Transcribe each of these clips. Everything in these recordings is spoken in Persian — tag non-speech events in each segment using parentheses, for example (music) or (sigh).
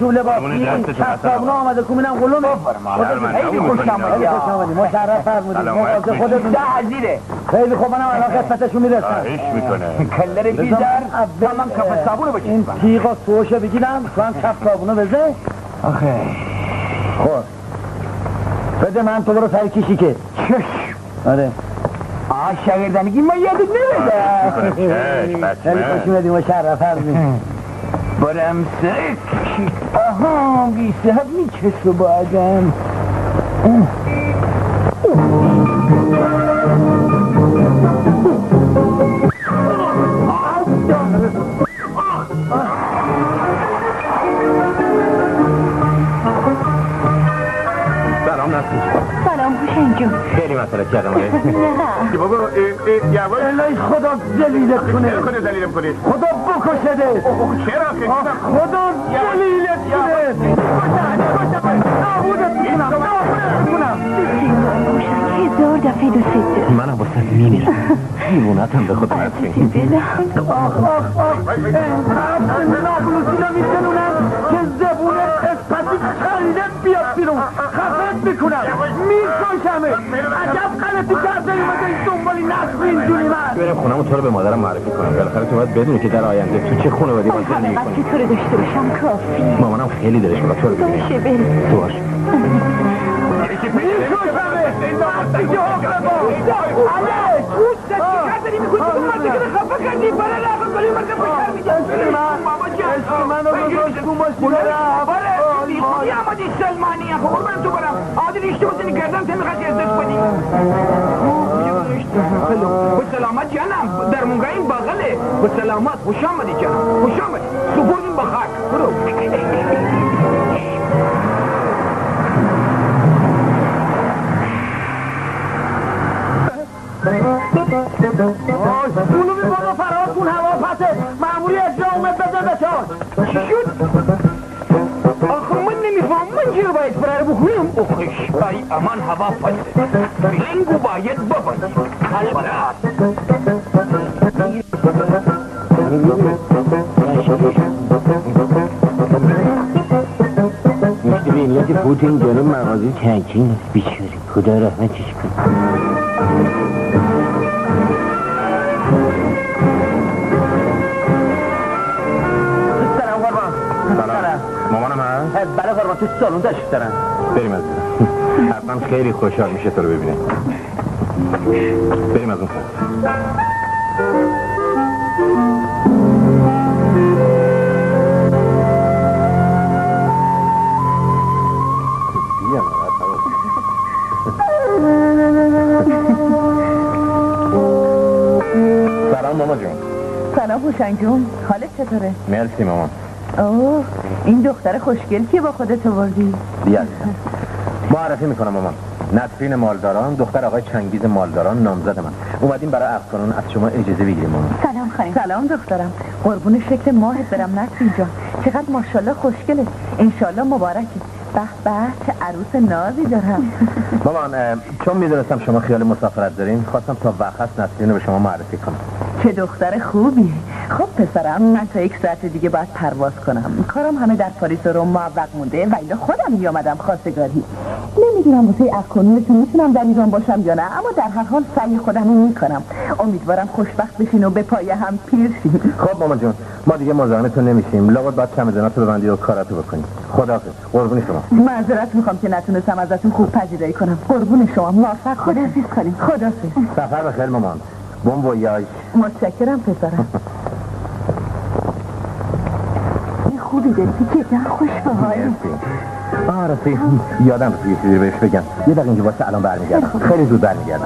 کف حسن صابونه آمده کومینم قلومه خیلی خوش آمدید مشرف فرمودید مواظب باشید. خودتون ده هزیره خیلی خوب منم الان قسمتشون می‌رسم خواهش می‌کنه کلر بیزر من کف صابونه این بچشم تیغ و سوشه بگیرم. تو هم کف صابونه بزه آخه. خب. بده من تو برو سر کشی که. چش آره. آه شاگردنگی ما یادت نمیده خیلی خوش بچه اومدید مشرف فرمودید برم سرک آها بی صاحب میچسبه با آدم سلام نسیم سلام حسین جون. خیلی مسئله کردم آره (laughs) نه. بابا یواش. الهی خدا دلیلت کنه. کنه دلیلم کنید خدا بکشده. چرا خدا دلیلت هزار دفعه دوست دارم منم واسه میمیرم. دیوونتم به خود دلم آخ آخ آخ نابلوسی نمیتنونم که زبون قسمتی کله بیاد بیرون. خفت می‌کنم. میکشمه عجب غلطی این دنبالی نسرین جونی من. برم خونم تو رو به مادرم معرفی کنم. بالاخره تو باید بدونی که در آینده تو چه خونه بادی باید زندگی کنی. که تو رو داشته باشم کافی. مامانم خیلی دلش می‌خواد. تو رو ببینه باشه بریم. تو باش. منو ماشین. خودی آمدی سلمانی هم. قربان تو برم. عادل اشتباه سنی کردم تا می‌خواستی ازدش بدی. به سلامت جانم. در مونگا این بغله. به سلامت خوش آمدی جانم. خوش آمدی. سپردیم به خاک. برو. اونو بی فرار کن هوا پسه. معمولی اجرا اومد بده چی شد؟ آخه من نمیفهم من چرا باید فرار بکنم اوخش ای امان هوا پسه بلنگو باید ببندی البته مشتی به علت فوت این جانب مغازه چنچین بیچاره. خدا رحمتش کن سالون تشریف دارن. بریم از حتما (laughs) خیلی خوشحال میشه تو رو ببینه. بریم از اون نباش. (laughs) سلام ماما جون. سلام حسین جون. حالت چطوره؟ مرسی مامان اوه این دختر خوشگل که با خودت آوردی؟ بیا. معرفی می‌کنم مامان. نسرین مالداران دختر آقای چنگیز مالداران نامزد من. اومدیم برای عقد کنون از شما اجازه بگیریم مامان. سلام خانم. سلام دخترم. قربون شکل ماهت برم نسرین جان. چقدر ماشاءالله خوشگله. انشالله مبارکه. به به چه عروس نازی دارم. (laughs) مامان چون می‌دونستم شما خیال مسافرت دارین خواستم تا وقت هست نسرین رو به شما معرفی کنم. چه دختر خوبی خب پسرم من تا یک ساعت دیگه باید پرواز کنم. کارم همه در پاریس و روم معوق مونده. و اینا خودم میامدم خواستگاری. نمی‌دونم واسه اخکنونتون می‌تونم در ایران باشم یا نه اما در هر حال سعی خودم رو می‌کنم. امیدوارم خوشبخت بشین و به پای هم پیر شین. خب مامان جون ما دیگه مزاحمتون نمیشیم. لابد باید چمدوناتو ببندی و کاراتو بکنی خداحافظ. قربون شما. معذرت می‌خوام که نتونستم ازتون خوب پذیرایی کنم. قربون شما. موفق خدافیز کنیم خدافیز سفر بخیر مامان. بون ویاژ متشکرم پسرم. (laughs) خوبی داری؟ جدا خوش به آه راستی یادم رسید یه چیزی بهش بگم. یه دقیقه اینجا واسه الان برمیگردم. خیلی زود برمیگردم.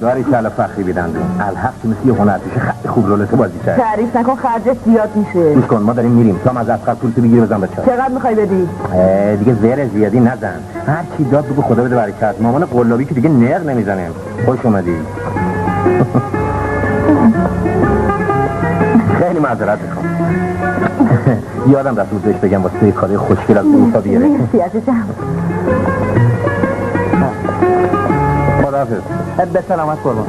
داری کلا فخری بیدندون الحق تو مثل یه هنرپیشه خیلی خوب رولته بازی کرد. تعریف نکن خرجت زیاد میشه. گوش کن ما داریم میریم. هم از اصغر پولتو بگیر بزن چای چقدر می‌خوای بدی؟ دیگه زیر زیادی نزن. هر چی داد بگو خدا بده برکت. مامان قلابی که دیگه نق نمی‌زنه. خوش اومدی. (laughs) خیلی معذرت می‌خوام. (laughs) یادم رفت بهش بگم واسه یه کاری خوشگل از اروپا بیاره. مرسی عزیزم. خداحافظ. به سلامت قربان.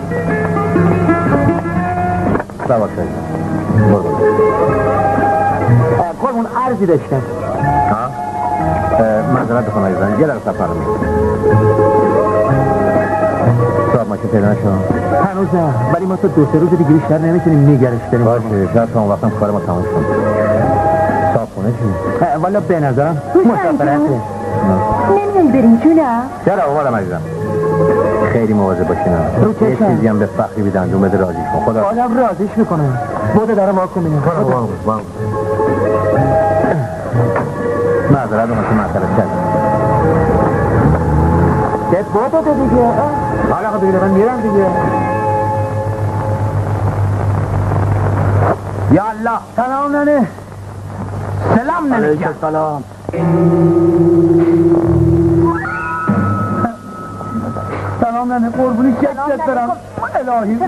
برو برو. قربون عرضی داشتم. معذرت بخوام عزیزم. یه دقیقه سفر رو صاحب ماشین پیدا نشد. هنوز نه. ولی ما تا دو سه روز دیگه بیشتر نمی‌تونیم نگرش داریم باشه. شاید تا اون وقتم کار ما تموم شد. صاحب خونه چی؟ والا به نظرم مسافرته نمیایی بریم جونم چرا اومدم عزیزم؟ خیلی مواظب باشین. رو یه چشم. چیزی هم به فخری بی دندون بده راضی کن. خدا. آدم رازیش می‌کنم بوده دارم واکن بینیم معذرت بخوام معذرت کرد گت بابا ده دیگه. اه. حالا خب دیگه من میرم دیگه یا الله سلام ننه سلام ننه علیک جان سلام سلام ننه قربونی شکلت برم الهی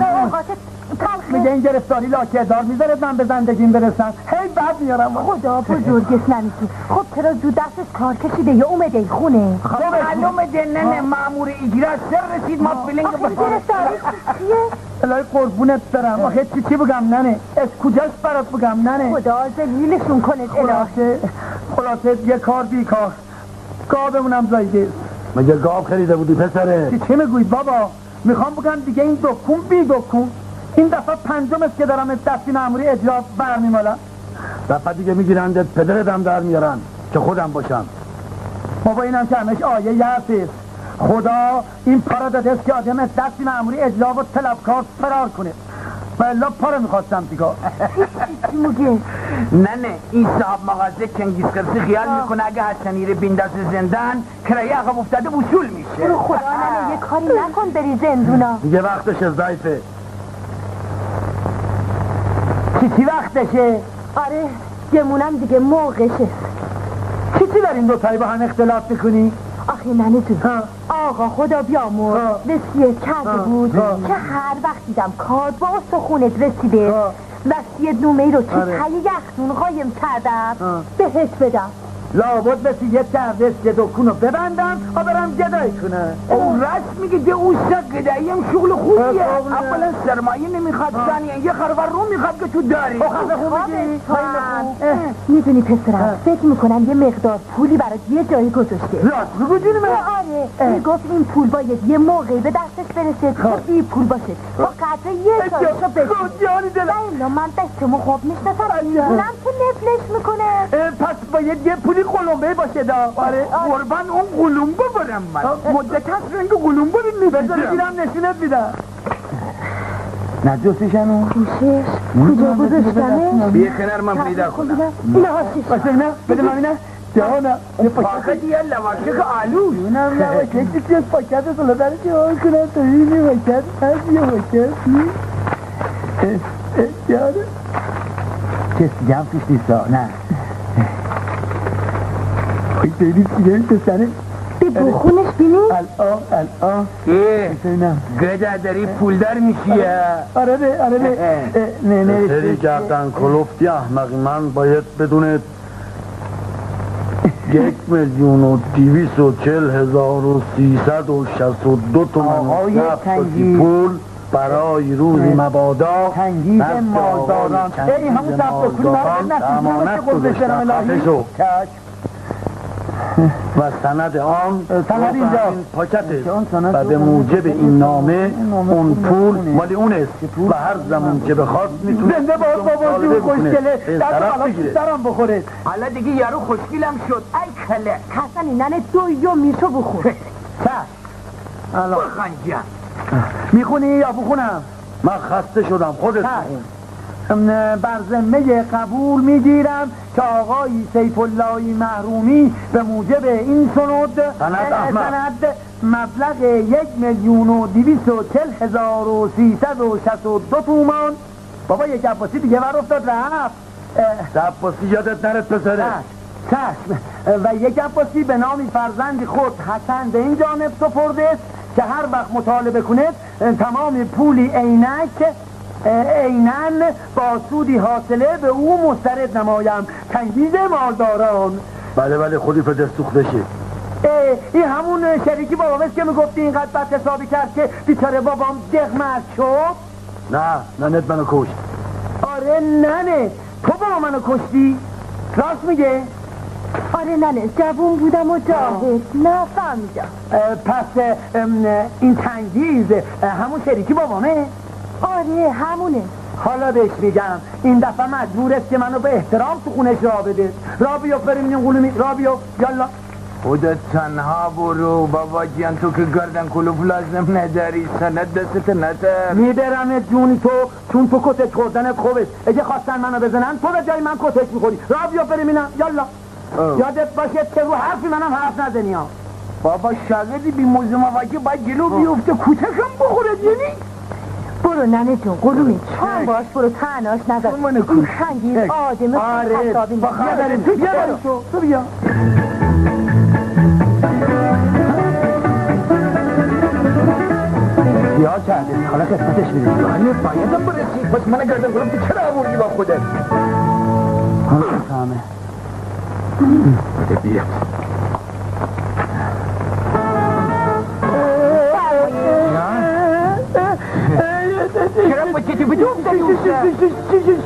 میگه این گرفتاری لاکه دار می‌ذارد من به زندگیم برسم. هی بعد میارم. خدا بزرگش نمیسی خب چرا زود دستش کار کشیده؟ یا اومده ای خونه؟ خب معلومه ده ننه مامور اجرا سر رسید؟ ما چیه؟ الهی قربونت برم. آخه چی چی بگم؟ ننه از کجاش برات بگم؟ ننه خدا زلیلشون کنه الهی خلاصه خلاصه یه کار بیکار گاومونم زایده مگه گاو خریده بودی پسره؟ چی چی میگوی بابا؟ می‌خوام بگم دیگه این دکون بی دکون. این دفعه پنجم است که دارم از دستی معمولی اجرا برمیمالم. دفعه دیگه میگیرندت پدرتم در میارن که خودم باشم. بابا اینم که همش آیه یه است. خدا این پا داده است که آدم از دستی معمولی اجرا و طلبکار فرار کنه. و الا پا رو می‌خواستم دیگه چی میگه ننه این صاحب مغازه کنگیز کرسی خیال می‌کنه اگه حسنی رو بینداز زندان کرایه عقب افتاده وصول میشه. خدا ننه یه کاری نکن بری زندونا. دیگه وقتش ضعیفه. چی وقتشه آره گمونم دیگه موقعشه چی چی در این دو تایی با هم اختلاف می‌کنی؟ آخه ننه جون ها. آقا خدا بیامرز ها. وسیعت کرده. بود. که هر وقت دیدم کار با استخونت رسیده. وسیعت نومه رو تو آره. تایی یختون قایم کردم. بهت بدم لابد کرده است که دکونو ببندم و برم گدایی کنه او راست میگه ده اوستا گدایی هم شغل خوبیه. اولا سرمایه نمی‌خواد ثانیا یه خروار رو می‌خواد که تو داری. خوب. خوب. می‌دونی پسرم فکر می‌کنم یه مقدار پولی برات یه جایی گذاشته. راست بگو جون من آره. می‌گفت این پول باید یه موقعی به دستش برسه که بی پول باشه. با قدر یه جایشو بشه خود جانی دلم. من دستمو خواب می‌شناسم می‌دونم که نفلش می‌کنه. پس باید یه پولی قلمبه باشه دا. آره. قربان اون قلومبه برم من. مدت هست رنگ قلومبه رو بذار نمیدم بگیرم نشونت میدم. نجوسیشنو گوشش کجا گذاشتمه بیا کنار من پیدا کنم. اینا هاشش باشه اینا بده من اینا. جانا یه پاکت. فقط یه لواشه که آلو. اونم لواشه چیزی از پاکت سالا در جوان کنم تو؟ این یه پاکت هست یه اه، جانم کسی دیگه هم توش نیست نه. خیلی خیلی سیگاری پسره به بخونش بینی؟ الان الان. ببینم گدا داری پولدار میشی. آره نه آره نه اه، نه نه سری گردن کلوفتی احمقی من باید بدونید یک میلیون و دیویس و چل هزار و سیصد و شست و دو تومن آقای و نفت تنگی. پول برای روزی مبادا. تنگیز مالداران ای همون دست کنی مالداران من نسیدیم امانت گذاشتم الهی. چشم و سند آن سند اینجا. این پاکت سند و به موجب این نامه اون پول. مال اون است. و هر زمان که بخواد می‌تونه زنده باد بابا جون خوشگله سرم بخوره. حالا دیگه یارو خوشگیلم شد. ای کله. حسنی ننه دو یا میشو بخور. الان. بخنجم می‌خونی یا بخونم؟ من خسته شدم خودت بر ذمه قبول می‌گیرم که آقای سیف اللهی محرومی به موجب این سند سند مبلغ یک میلیون و دویست و چل هزار و سیصد و شست و دو تومان. بابا یک عباسی دیگه بر افتاد رفت. اه، دباسی یادت نرد پسره. چشم. و یک عباسی به نام فرزند خود حسن به این جانب سپرده که هر وقت مطالبه کند تمام پولی عینک عینن با سودی حاصله به او مسترد نمایم. تنگیز مالداران. بله بله خودی فدر سوخته شه اه، این همون شریکی بابام است که می‌گفتی اینقدر بد حسابی کرد که بیچاره بابام دق مرد شد؟ نه ننت منو کش آره ننه. تو با منو کشتی؟ راست میگه؟ آره ننه. جوون بودم و جاهل. نفهمیدم. اه، پس این تنگیز همون شریکی بابامه؟ آره همونه. حالا بهش میگم. این دفعه مجبور است که منو به احترام تو خونش را بده. را بیفت بریم این قلومی. را بیفت. یالا. خودت تنها برو. بابا جان تو که گردن کلوف لازم نداری. سند دستت نتر می‌برم جونی تو. چون تو کتک خوردنت خوبه. اگه خواستن منو بزنن تو به جای من کتک می‌خوری. را بیا بریم اینم یالا. یادت باشه که رو حرفی منم حرف نزنی ها. بابا شاگردی بی موزه مواجه باید جلو بیفته. کتکم بخوره جنی. برو ننه جون قلومی چون باش؟ برو تناش نزد. منو این. تنگیز آدم آره خطابی با. خبر تو بیا بریم. تو بیا. یا کرده حالا قسمتش میدیم. بله باید برسی پس من گردن تو چرا آوردی با خودت؟ تمامه بده بیاد. تو بدون داری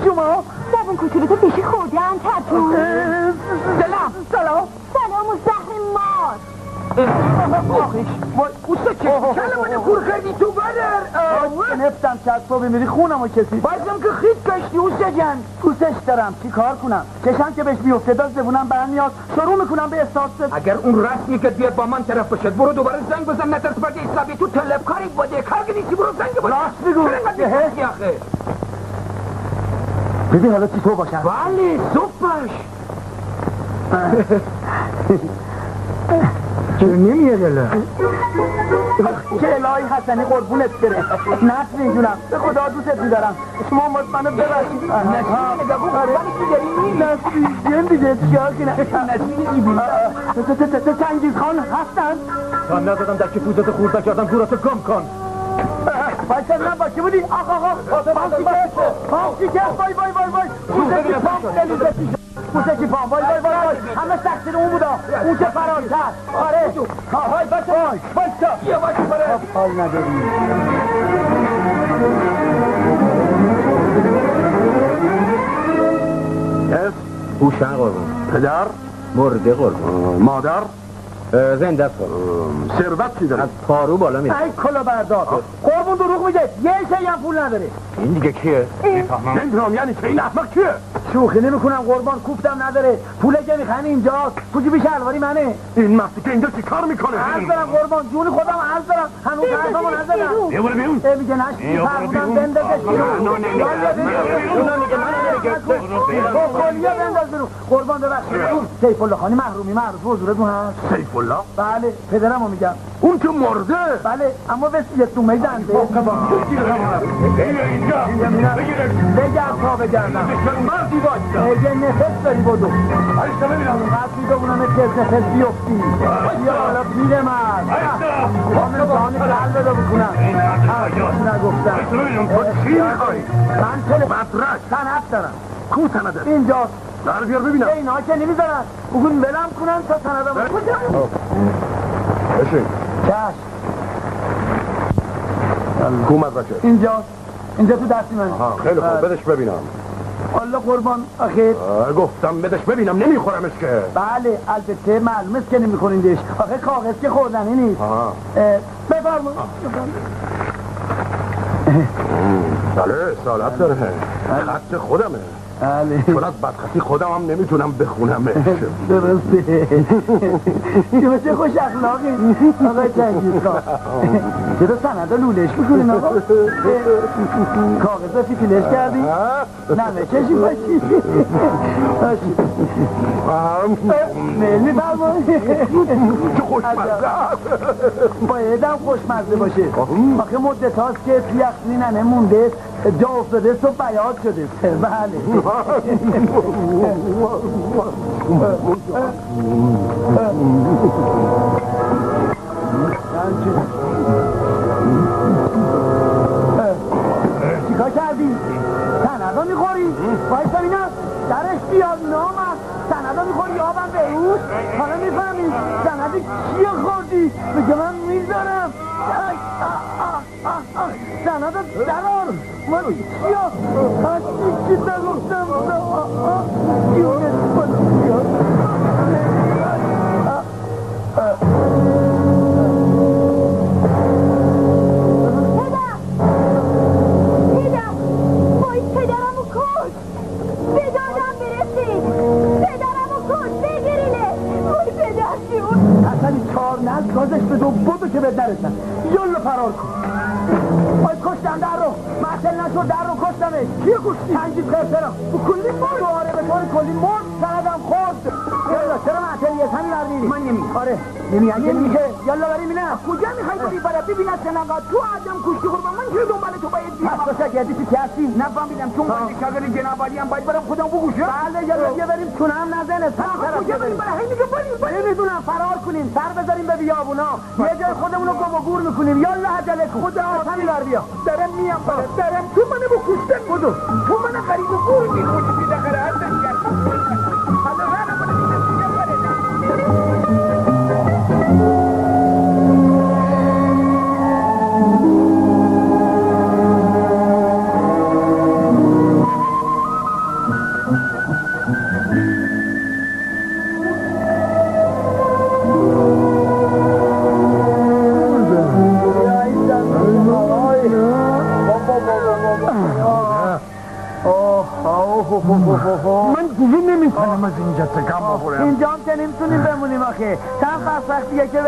شما زبون کوچولو تو پیشی خورده انترتون سلام سلام سلام اوستا چه کلمه کور کردی تو بدر نفتم که تو بمیری خونم و کسی بازم که خیت کشتی اوستا جان دوستش دارم چی کار کنم چشم که بهش بیفته داد زبونم برمیاد شروع می‌کنم به احساس اگر اون رسمی که بیاد با من طرف باشد برو دوباره زنگ بزن نترس برد حسابی تو طلبکاری بوده کار که نیستی برو زنگ بزن. راست بگو. ببین حالا چی تو باشم بله صبح باش. (laughs) چرا نمیاد الا که الهی حسنی قربونت بره نسل جونم به خدا دوستت میدارم. شما مطمئنه ببخشید. نسلی نگاه که نسلی جن دیگه چیکار کنم؟ نسلی ایبی چنگیز خان هستن؟ تا نزدم در که پوزت خورده کردم گوراتو گم کن. بایسته نه با کی بودی؟ آخ آخ آخ پام شکست پام شکست وای وای وای وای موسیقی پام دلیزتی شد موسیقی پام وای وای وای وای. همه تقصیر اون بودا. اون که فرار کرد آره وای بچه وای. بایستا یه باشی بره؟ حال نداری اسم هوشن قربون پدر؟ مرده قربون مادر؟ زنده است ثروت چی داره از پارو بالا میره ای کلا بردار قربون دروغ میگه یه شی هم پول نداره این دیگه کیه؟ می‌فهمم نمی‌دونم یعنی که این احمق کیه شوخی نمی‌کنم قربان کوفتم نداره پول که می‌خوان اینجاست تو جیب شلواری منه این مفتی که اینجا چی کار می‌کنه عرض دارم قربان جون خودم عرض دارم هنوز حرفمو نزدم بیا برو بیرون ای میگه نشتی فرمودم بندازش بیرون بنداز بیرون قربان ببخشید سیف الله خانی محرومی معروف حضورتون هست سیف الله بله پدرمو میگم. اون که مرده؟ بله اما وسیعت تو میدنده اینجا. بگرد تا بگردم. مردی باشتا اگه نفس داری بدو. ایستا ببینم. قد می‌دونم که نفس بیفتی. بیا حالا پیر مرد همه زانی قلب رو بکنم نگفتم. من تل مدرک. سنت دارم. کو سنده اینجاست در بیار ببینم اینا که نمی‌ذارن بگون بلم کنن تا سندم کجا بشین چشم کو مدرکه اینجاست اینجا تو دستی من خیلی خوب بدش ببینم الله قربان آخه گفتم بدش ببینم نمیخورمش که بله البته معلوم است که نمیخورینش آخه کاغذ که خوردنی نیست آها بله سالت داره خط خودمه بله. چون از بدخطی خودم هم نمی‌تونم بخونمش درسته. شما چه خوش اخلاقی. آقای چنگیز خان. چرا سنده لولش می‌کنین آقا؟ کاغذ فیفیلش کردی؟ نه چشی باشی. باشی. میل چه خوشمزه باید هم خوشمزه باشه. آخه مدت هاست که توی یخنی ننه مونده جا افتاده تو بیاد شده. بله. چیکار کردی؟ سندا می‌خوری؟ باید ببینم درش بیاد نامم سندا می‌خوری آبم به روز؟ حالا می‌فهمی سند کیه خوردی؟ میگه من می‌ذارم سندا درار من چیا هستی چی نگفتم؟ جونت کنم بیا چهار نل گازش به دو بودو که به درستن یالا فرار کن. وای کشتم در رو. معطل نشد در رو کشتمش کیه کشتی؟ تنجید خرسرا کلی مرد. آره به طور کلی مرد سندم خورد. یالا چرا معطل یه همین بردیدی من نمی آره. نمی اگه نمیشه یالا بریم اینه کجا می‌خوای بری برای ببینت سنگا تو آدم کشتی قربان من چرا دنبال تو باید بیام؟ پس بسه گردی چی هستی؟ نفهمیدم چون من شاگرد جناب علی هم باید برم خودم بگوشم بله یالا بیا بریم. چون هم نزنه. سر طرف کجا بریم؟ برای همین میگه بریم بریم. نمی‌دونم. فرار کنیم. سر بذاریم به بیابونا. یه جای خودمون رو گم و گور می‌کنیم. یالا عجله خدا همین بر بیا دارم میام بره دارم تو منو بکشتن بدو تو منو غریب گور می‌کنی بی دقیقه هر دنگر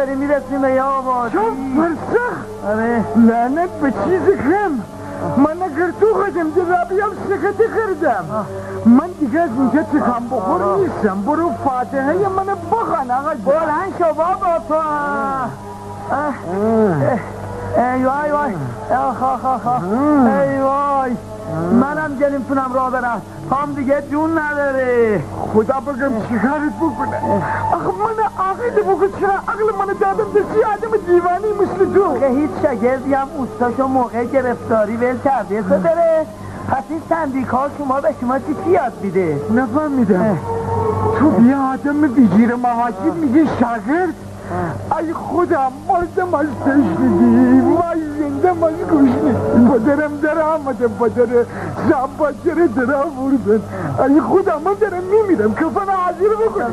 بریم می‌رسیم به آباد چون فرسخ آره. لعنت به چیز کم من اگر تو قدم جرابیم سکتی کردم من دیگه از اینجا تکم بخور نیستم. برو فاتحه من بخن آقا. بلند شو بابا تو. ای وای وای. آخ آخ آخ. ای وای. منم که نمی‌تونم راه برم. پام دیگه جون نداره. خدا بگم چیکارت بکنه؟ آخه من عقل بگو چرا عقل من دادم دستی آدم دیوانی مثل تو. که هیچ شگردی هم اوستاشو موقع گرفتاری ول کرده بره پس این سندیکا شما به شما چی چی یاد میده؟ نفهمیدم. تو بیا آدم بگیر مواجب میگه شاگرد؟ ای خدا مردم از تشنگی زندم از گوشنی پدرم در آمده پدر زباچر در آوردن ای خدا من دارم میمیرم کفن حاضر بکنم.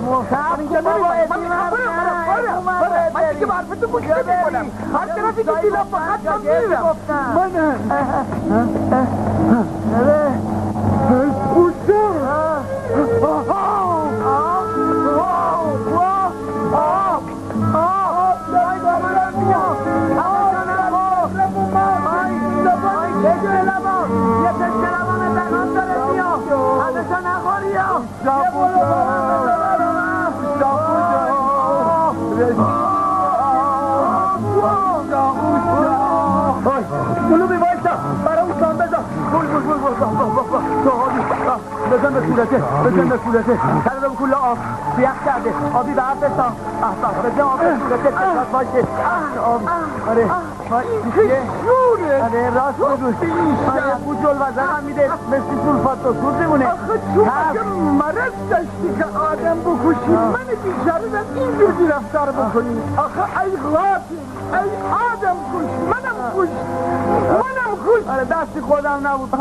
من من دیگه معرفت گوش نمی‌کنم هر طرفی که دیدم فقط من میرم من Elamos, yetiştiremem eden, antaretiyor, adı sana koruyor, yapılıyor. بزن به صورته بزن به صورته سر رو کل آب سیخ کرده آبی به حرف سام بزن آب به صورته تکات باشه آب آره آره راست بگو آره بوجل وزن هم میده مثل سولفات و سوز میمونه آخه تو مگه مرض داشتی که آدم بکشی من بیچاره اینجوری رفتار بکنی آخه ای غافل ای آدم کش منم کش منم آره دستی خودم نبود.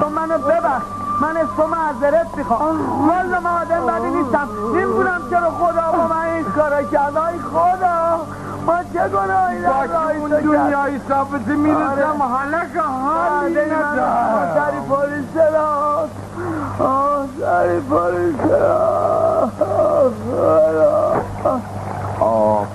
تو منو ببخش. من از تو معذرت می‌خوام. والا من آدم بدی نیستم. نمی‌دونم چرا خدا با من این کارا کرد؟ آی خدا. من چه گناهی باشه اون دنیای ثابت می‌رسم حالا که حالی ندارم. سری پلیس راست آه سری پلیس آه.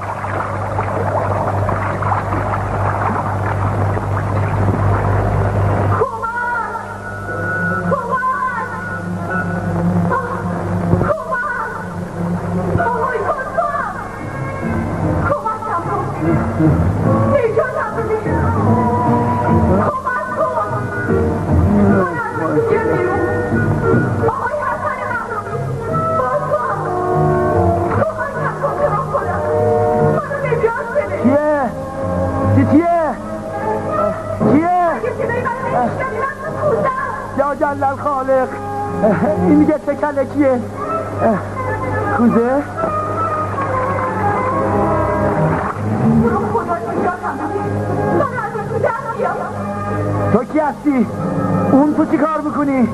جلال خالق این میگه تکله کیه؟ کوزه؟ تو کی هستی؟ اون تو چی کار می‌کنی؟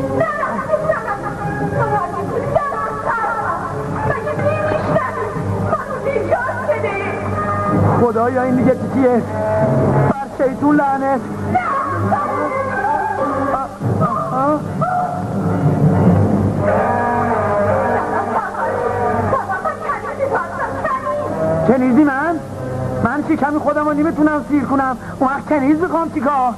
خدایا این دیگه چی چیه؟ بر شیطون لعنت کنیزی من؟ من شکم خودم رو نمی‌تونم سیر کنم؟ اون وقت کنیز می‌خوام چیکار؟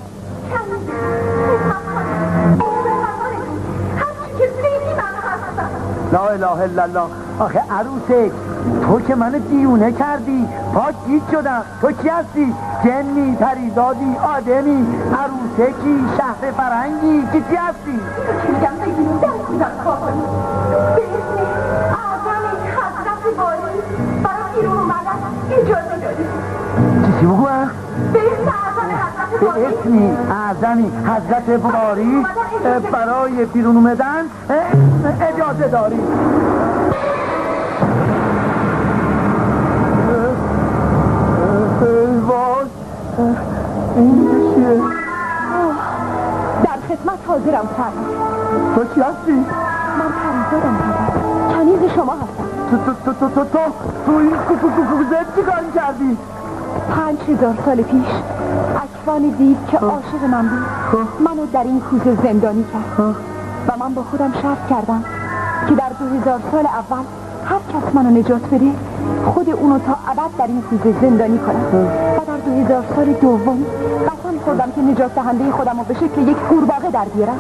لا اله الا الله. آخه عروسه تو که منو دیونه کردی. پاک گیت شدم. تو کی هستی؟ جنی پریزادی آدمی. عروسه کی؟ شهر فرنگی. کی کی هستی؟ چیزی بگو اه؟ به اسمی اعظمی حضرت باری برای بیرون اومدن اجازه داری ای وای این چیه؟ در خدمت حاضرم فرد تو کی هستی؟ من پریزادم فرد کنیز شما هستم تو تو تو تو تو تو تو این کوکوکوکوزه چی کاری کردی؟ پنج هزار سال پیش اکوان دید که عاشق من بود منو در این کوزه زندانی کرد و من با خودم شرط کردم که در دو هزار سال اول هر کس منو نجات بده خود اونو تا ابد در این کوزه زندانی کنم و در دو هزار سال دوم قسم خوردم که نجات دهنده خودم رو به شکل یک قورباغه در بیارم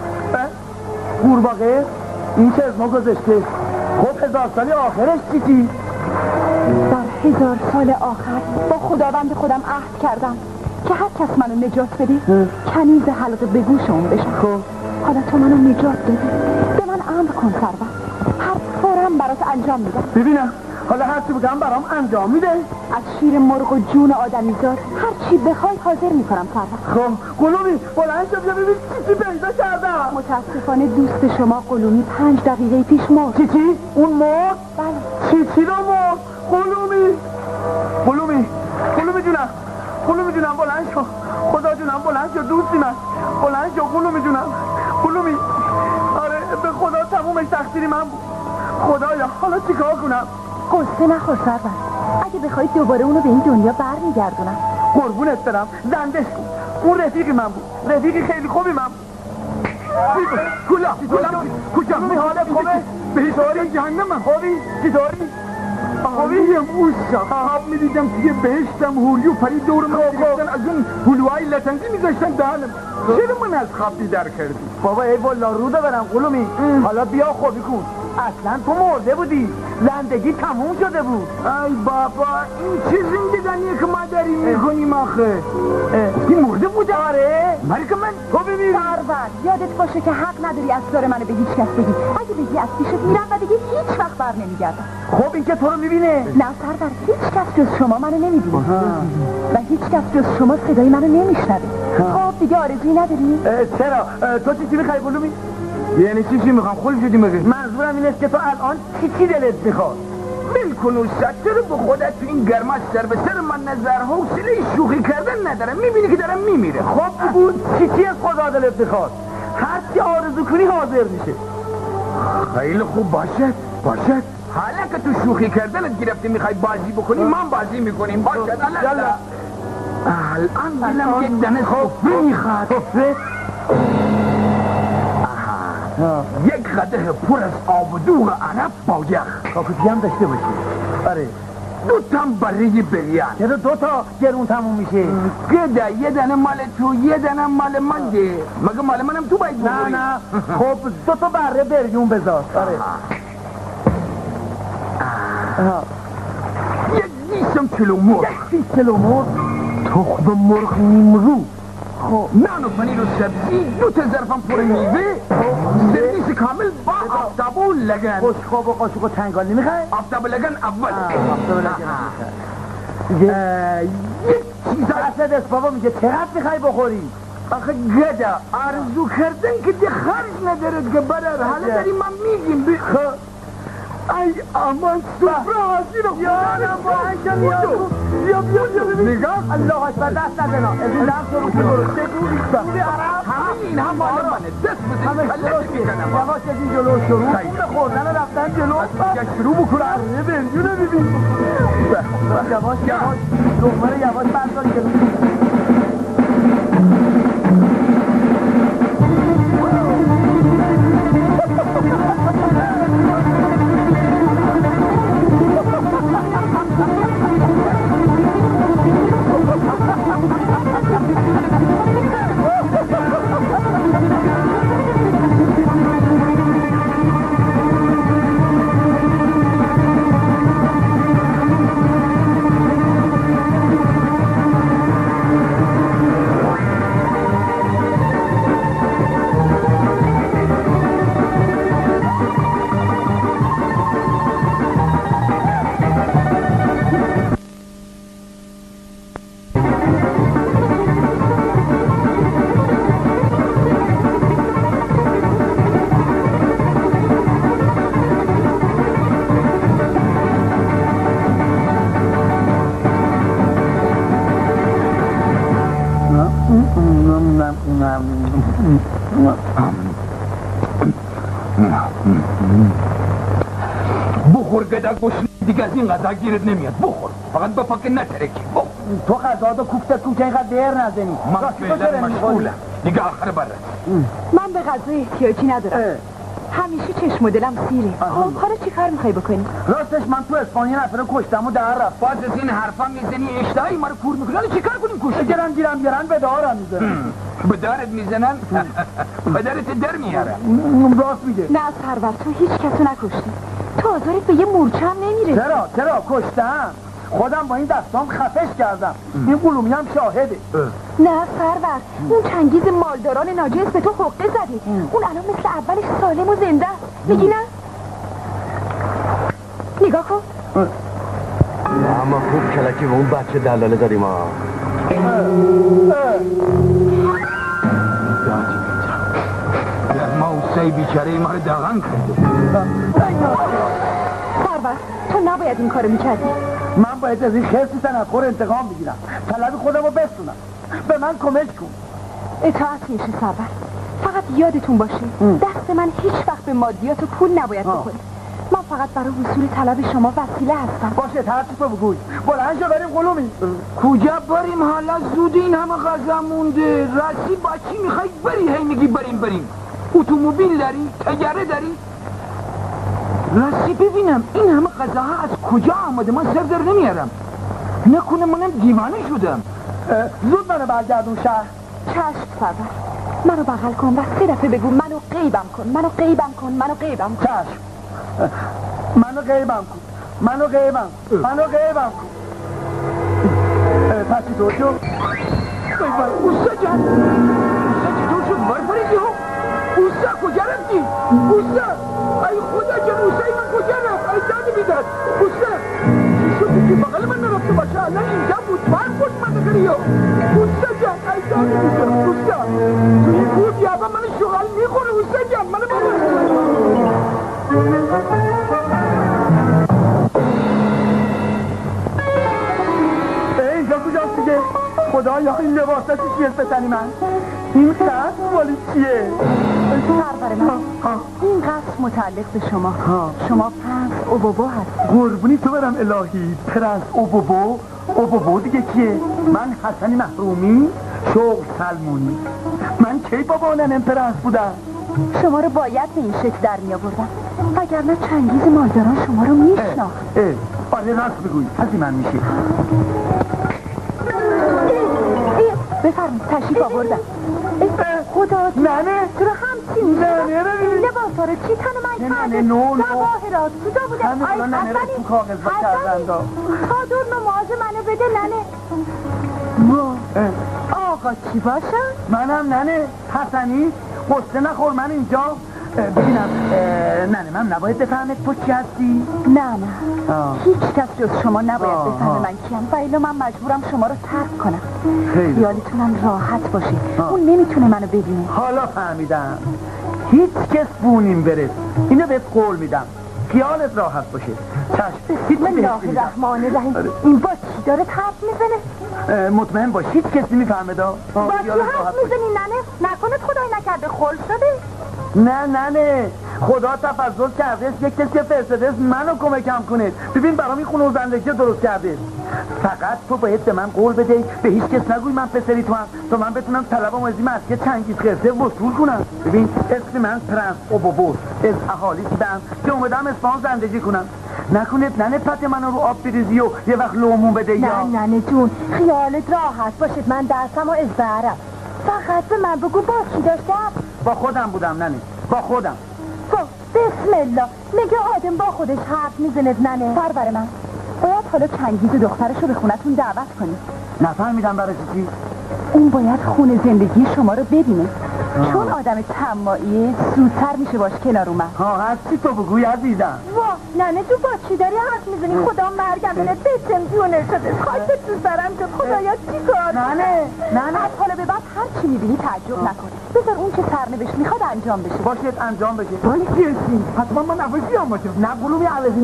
قورباغه این چه از ما گذاشته خب هزار سالی آخرش چی چی؟ در هزار سال آخر با خداوند خودم عهد کردم که هر کس منو نجات بده کنیز حلقه به گوش اون بشم خب. حالا تو منو نجات دادی به من امر کن سرور. هر کارم برات انجام میدم. ببینم. حالا هر چی بگم برام انجام میده. از شیر مرغ و جون آدمیزاد هر چی بخوای حاضر می‌کنم سرور خب قلوبی بلند شو بیا ببین چی چی پیدا کردم. متاسفانه دوست شما قلومی پنج دقیقه پیش مرد چی چی؟ اون مرد؟ بله. چی چی رو مرد؟ قلومی. قلومی. قلومی جونم. قلومی جونم بلند شو. خدا جونم بلند شو دوستی من. بلند شو قلومی جونم. قلومی. آره به خدا تمومش تقصیر من بود. خدایا حالا چیکار کنم؟ قصه نخور سرور اگه بخوای دوباره اونو به این دنیا برمیگردونم. قربونت برم. زندش کن. اون رفیقی من بود. رفیقی خیلی خوبی من بود. کلا کلا کجا؟ می حالت خوبه؟ بهشاری جهنمم. خوبی؟ چطوری خوبی؟ موسا خواب می‌دیدم توی بهشتم. هولی و پری دور من گرفتن از اون هلوهای لطنگی میذاشتن دهنم. چرا من از خواب بیدار کردی؟ بابا ای والا روده برم قلومی. حالا بیا خوبی کن. اصلا تو مرده بودی. زندگی تموم شده بود. ای بابا این چه زندگانیه که ما داریم؟ می‌کنیم آخه. این مرده بوده؟ آره. مالک من تو ببین. سرور یادت باشه که حق نداری اسرار منو به هیچ کس بگی. اگه بگی از پیشت میرم و دیگه هیچ وقت بر نمیگردم. خب این که تو رو می‌بینه. نه سرور هیچ کس جز شما منو نمی‌بینه. و هیچ کس جز شما صدای منو نمیشنوه. خب دیگه آرزویی نداری؟ چرا؟ تو چی می‌خوای قلومی یعنی چی چی می‌خوام؟ خود شدی مگه منظورم این است که تو الان چی چی دلت می‌خواد. ول کن استاد چرا به خودت تو این گرما سر به سر من نظر حوصله شوخی کردن ندارم می‌بینی که دارم میمیره. خب بگو چی چی از خدا دلت می‌خواد؟ هر چی آرزو کنی حاضر میشه. خیلی خوب باشد باشد. حالا که تو شوخی کردنت گرفتی می‌خوای بازی بکنی؟ من بازی می‌کنیم. باشد. الله الان دلم یک دنه صفره می‌خواد. یک قده پر از آب و دوغ عرب با یخ کاکوتی هم داشته باشی. آره. دو تم برای بریان. چرا دو تا گرون تموم میشه؟ گده یه دنه مال تو یه دنه مال من ده مگه مال منم تو باید نه نه. خب دو تا بره بریون بذار. آره. آها. یک دیسم کیلو مرغ. سی کیلو مرغ؟ تخم مرغ نیمرو خب نان و پنیر و سبزی دو تا ظرفم پر میوه سرویس کامل با آفتاب و لگن خوشخواب و قاشق و تنگال نمی‌خوای؟ آفتاب و لگن اول دیگه یک چیز است بابا میگه چقدر می‌خوای بخوری؟ آخه گدا آرزو کردن که دی خرج ندارد که برر حالا داری من میگیم بی... ای امان سفره هستی رو یارم با انجام میاد بیا بیا بیا. ببین نگاه. الله اکبر دست نزنا از این دست رو که درسته گوری همه این هم مال منه. دست بزنی همه درست یواش از این جلو شروع. خون خوردن رفتن جلو. شروع بکنن یه بنجونه ببین. یواش یواش. رو یواش بردار جلو بخور گدک باش دیگه از این غذا گیرت نمیاد بخور فقط بپا که نترکی بخور تو غذا دو کوفته کوچه اینقدر دیر نزنی من فعلا مشغولم دیگه آخر بره من به غذا احتیاجی ندارم همیشه چشم و دلم سیره خب حالا چی کار می‌خوای بکنی؟ راستش من تو اسپانیا نفره کشتم و در رفت باز از این حرفا می‌زنی اشتهایی ما رو کور می‌کنی حالا چیکار کنیم کشتی گرم گیرم گیرن به دارم می‌زنم به دارت می‌زنن پدرت در میاره راست میگه نه سرور تو هیچ کسو نکشتی آزارت به یه مورچه هم نمیره چرا؟ چرا؟ کشتم. خودم با این دستام خفش کردم. این قلومی هم شاهده. نه سرور. اون چنگیز مالداران ناجنس به تو حقه زده. اون الان مثل اولش سالم و زنده است. میگی نه؟ نگاه کن. اما خوب کلکی به اون بچه دلاله داریم ها. اوسای بیچاره ما رو کرده سرور تو نباید این کارو می‌کردی. من باید از این خرسی تنخور انتقام بگیرم. طلب خودم رو بسونم. به من کمک کن. اطاعت میشه سرور. فقط یادتون باشه دست من هیچ وقت به مادیات و پول نباید. بخوره. من فقط برای حصول طلب شما وسیله هستم. باشه هرچی تو بگوی. بلند شو بریم قلومی. کجا بریم؟ حالا زود این همه غذا مونده. راستی با چی می‌خوای بری؟ هی میگی بریم بریم. اتومبیل داری؟ تجاره داری؟ راستی ببینم این همه غذاها از کجا آمده؟ من سر در نمیارم. نکنه منم دیوانه شدم. زود منو برگردون شهر. چشم سرور منو بغل کن و سه دفعه بگو منو قیبم کن منو قیبم کن منو قیبم کن. چشم. منو غیبم کن. منو غیبم کن. منو غیبم کن. اه، پس تو شو اوستا جان. اوستا چطور شد؟ بار پریدی ها اوستا کجا رفتی؟ ای خدا جان اوستای من کجا رفت؟ ای داد بیداد چی شد؟ که بغل من نرفته باشه؟ الان اینجا بود. بار بود من نگریو اوستا جان ای داد بیداد اوستا تو این من شغال می‌خوره؟ اوستا جان من خدایا این لباسا چی چیه بزنی من. این قصد مالی چیه؟ سرور من. این قصد متعلق به شما. شما پنس اوبابا هست قربونی تو برم الهی. پرنس اوبوبو اوبوبو دیگه کیه؟ من حسنی محرومی شوق سلمونی. من کی بابا ننم پرنس بودم؟ شما رو باید به این شکل در می آوردم. وگرنه چنگیز مالداران شما رو میشناخت آره راست بگوی. از من میشه بفرمید تشریف آوردم خدا ننه چرا همچی میشه ننه ببین. لباسا رو چی تن من کرده ننه، نو، نو. جواهرات کجا بوده؟ همین الان ننه رو تو کاغذ با کردن دا. چادر نماز منو بده ننه. اه، آقا چی باشم منم ننه. حسنی قصه نخور من اینجا. ببینم ننه من نباید بفهمت تو چی هستی نه نه. آه. هیچ کس جز شما نباید بفهمه آه. من کیم. و الا من مجبورم شما رو ترک کنم. خیلی خیالتونم راحت باشه. آه. اون نمی‌تونه منو ببینه. حالا فهمیدم. هیچ کس بونیم برس اینو بهت قول میدم. خیالت راحت باشه. چشم. بسم چیزی الله. الرحمن الرحیم. این با چی داره حرف می‌زنه؟ مطمئن باش. هیچ کسی می‌فهمه دا با چی حرف می‌زنی ننه؟ نکنه خدای نکرده. خل شده. نه نه نه. خدا تفضل است یک کسی فرستاده است منو کمکم کنه. ببین برام این خونه زندگی درست کرده فقط تو باید به من قول بده به هیچ کس نگوی من پسری تو هم. تا من بتونم طلبم از این مسکه چنگیز خرسه وصول کنم. ببین اسم من پرنس اوبوبوس. از اهالی بودم که اومدم اصفهان زندگی کنم. نکنه ننه پت منو رو آب بریزی و یه وقت لومون بده یا؟ نه ننه جون. خیالت راحت. باشید من درسم و ازبرم فقط به من بگو با چی داشتم؟ با خودم بودم ننه. با خودم. با بسم الله. میگه آدم با خودش حرف می‌زند ننه. سرور من. باید حالا چنگیز دخترش رو به خونتون دعوت کنید نفهمیدم برای چی؟ اون باید خونه زندگی شما رو ببینه. چون آدم تماییه زودتر میشه باش کنار اومد. ها هستی تو بگوی عزیزم. وا ننه تو با چی داری حرف می‌زنی؟ خدا مرگم بینه بچم جونه شده. خاک تو سرم شد خدایا چی کار نه. نه نه نه از حالا به بعد هر چی می‌بینی تعجب نکن بذار اون که سرنوشت می‌خواد انجام بشه. باشید انجام بشه. ولی کیستی حتما من عوضی آمدم نه قلومی عوضی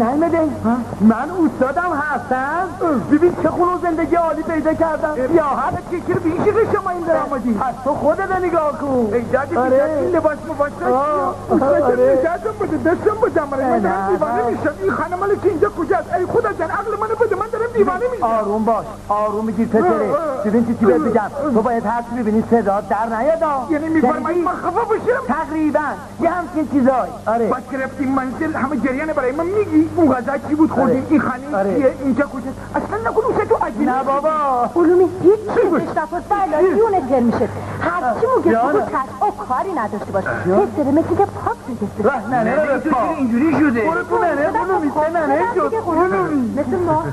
من استادم هستم. ببین چه خونه و زندگی عالی پیدا کردم. یا هر چی که شما این در آمدی از تو خودت نگاه کن ای دادی آره. این لباس مباش آه، داشتی آره. دستم بوده دستم برای من دارم دیوانه نه. میشم این خانم مال اینجا کجاست ای خدا جان عقل منو بده من دارم دیوانه میشم آروم باش آروم بگیر پسره ببین چی بهت بگم تو باید هر چی ببینی صدا در نیاد یعنی میفرمایی من خفا بشم تقریبا یه همچین چیزای آره بعد که رفتیم منزل همه جریان برای من میگی اون غذا چی بود خوردی. این خانه آره. چیه اینجا کجاست اصلا عجیبی نه بابا. علومی هیچ چیزش نفت بلا جونت گر میشه هر چی موگه؟ جانم. بگو چشم او کاری نداشته باش پسره مثل که پاک بگسته راه نه نه نه اینجوری شده. برو تو نه نه قلومی سه نه نه شد مثل ما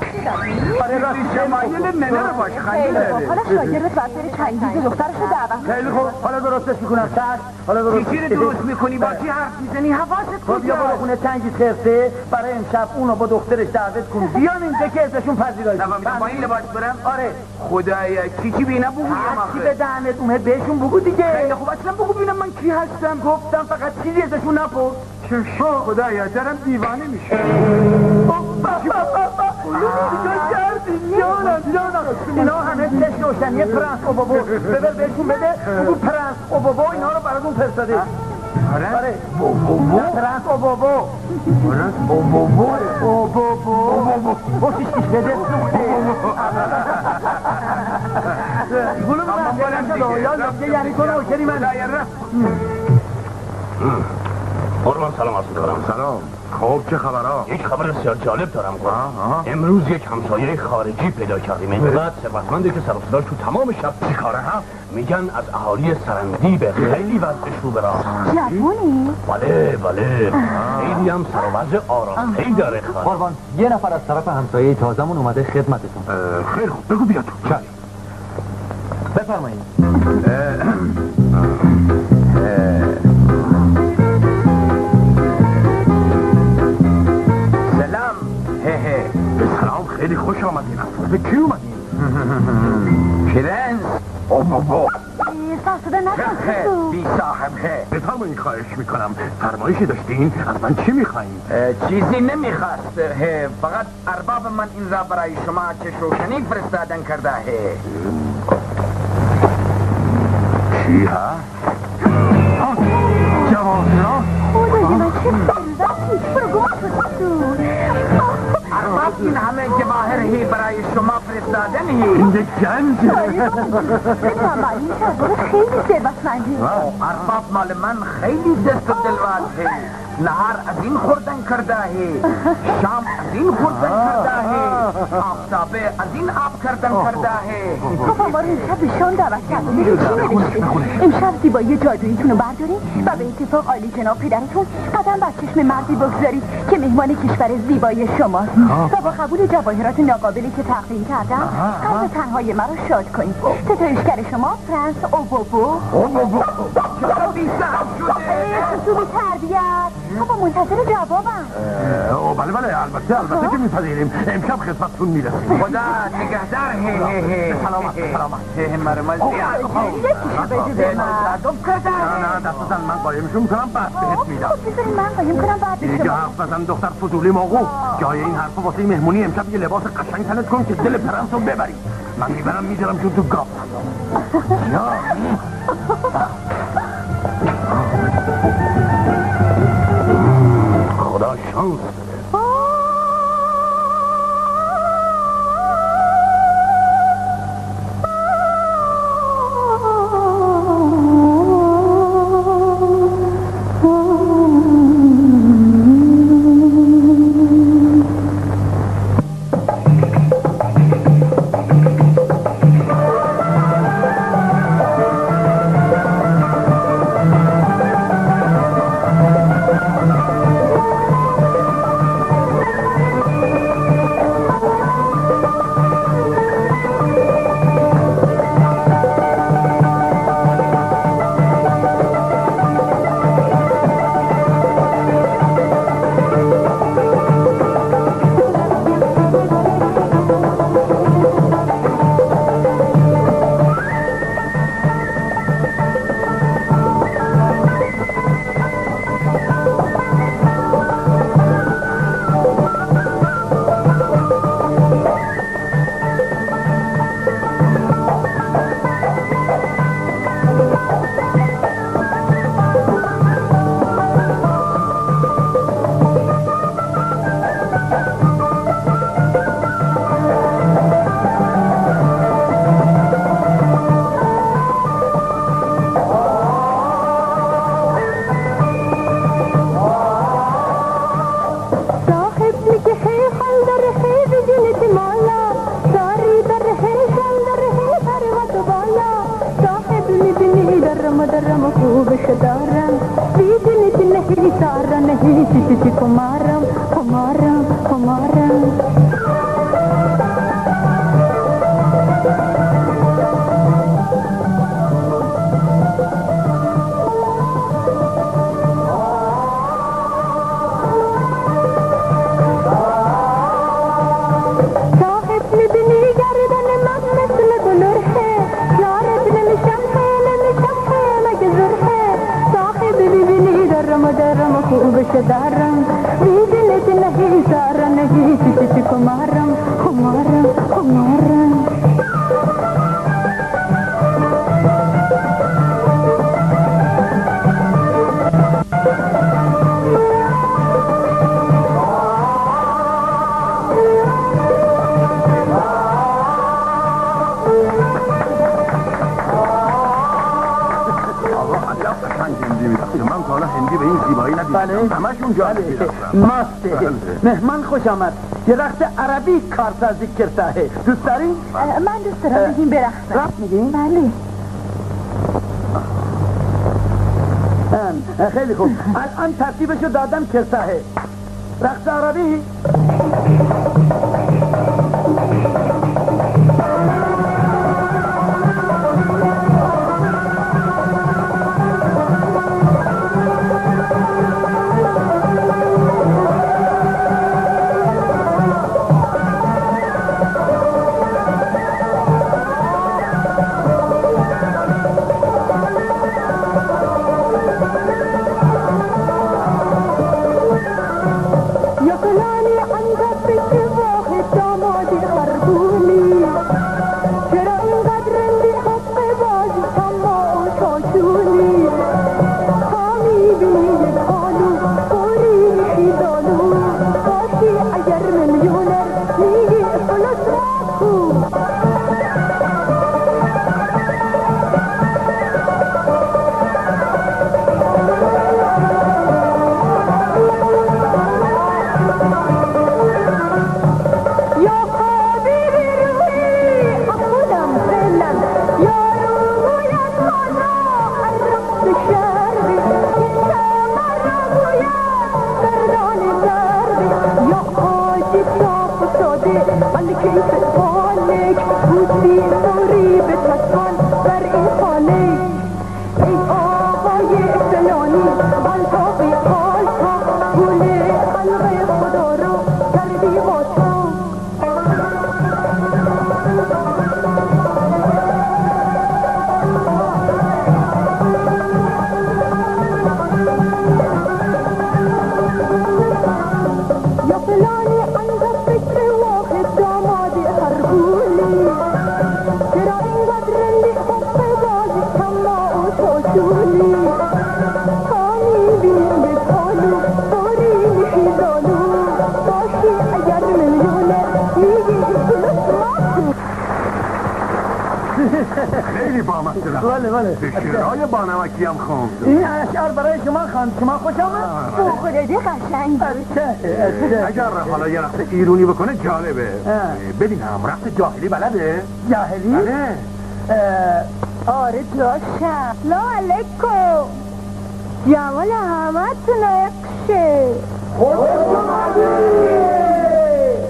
آره راه شمایل ننه رو باش خیلی خوب. حالا شاگردت باید بره چنگیز دخترش رو دعوت. خیلی خوب. حالا درستش می‌کنم چشم حالا درست چی رو درست می‌کنی با چی حرف می‌زنی؟ حواست خب بیا برو خونه. چنگیز خرسه برای امشب اونو با دخترش دعوت کن. بیان اینجا که ازشون پذیرایی. با این لباس برم. آره. خدایا چی چی بینه بگویم هرچی آخه به دهنت اومد بهشون بگو دیگه. خیلی خوب. اصلا بگو ببینم من کی هستم. گفتم فقط چیزی ازشون نپرس. چشم خدایا دارم دیوانه میشه. اینا همه چشم روشنی پرنس اوبابو ببر بهشون بده. بگو پرنس اوبابو اینا رو براتون فرستاده. آره. اوبابو پرنس اوبابو پرنس اوبابو اوبابو اوبابو کیش بده گلو یعنی قربان سلام عرض می‌کنم. سلام. خب چه خبرها یک خبر بسیار جالب دارم آه، آه. قربان امروز یک همسایه خارجی پیدا کردیم. اینقدر ثروتمنده که سر تو تمام شب چیکاره هست میگن از اهالی سرندی به خیلی وضعش رو برا. جوونی؟ بله بله. خیلی هم سر و وضع آراسته داره خانم. قربان. یه نفر از طرف همسایه تازمون اومده خدمتتون. خیلی خوب بگو بیا تو. چشم. بفرمایید. سلام. هه هه. سلام. خیلی خوش آمدین. به کی اومدین؟ پرنس. هه تو بی صاحب هه. بفرمایید خواهش می‌کنم. فرمایشی داشتین؟ از من چی می‌خواین چیزی نمی‌خواست هه. فقط ارباب من این را برای شما چه روشنی فرستادن کرده هه چی ها جواهرات خدای من چه ثروتی برو این شما فرستادن این یک گنجه بفرمایید شربت خیلی ثروتمندی ارباب مال من خیلی دست و دلواز نهار از این خوردن کرده هی شام از این خوردن کرده هی آفتابه از این آب کردن کرده هی پاپا ما رو امشب به شام دعوت کرده می‌دونی چی نوشته امشب زیبایی جادوییتون رو بردارید و به اتفاق عالی جناب پدرتون. قدم بر چشم مردی بگذارید که مهمان کشور زیبای شماست. و با قبول جواهرات ناقابلی که تقدیم کردم قلب تنهای مرا شاد کنید ستایشگر شما؟ فرانس اوبوبو. چرا بی صاحب شده؟ اصول تربیت. بابا منتظر جوابم. او بله بله البته البته که میپذیریم. امشب خدمتتون می‌رسیم. خدا نگهدار. هی هی هی. سلامت سلامت. هی مرمز من. مردم کردن نه نه دست زن من قایمشون می‌کنم بعد بهت میدم. خب بذارین من قایم کنم بعد دیگه حرف بزن دختر فضولی موقوف جای این حرفا واسه مهمونی امشب یه لباس قشنگ تنت کن که دل پرنس رو ببری. من می‌برم می‌ذارم چون تو گاف (laughs) خدا شانس. کارسازی کرده ہے دوست داری؟ من دوست دارم بگیم برقصم. راست میگی؟ بله. خیلی خوب. الان ترتیبشو دادم کرده ہے رقص عربی؟ اگر حالا یه رقص ایرونی بکنه جالبه. ببینم رقص جاهلی بلده؟ جاهلی؟ بله. آره داشتم. لا علیکم. جمال همه تون اقشه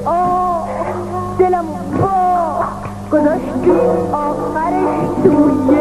آه دلم با. گذاشتی آخرش توی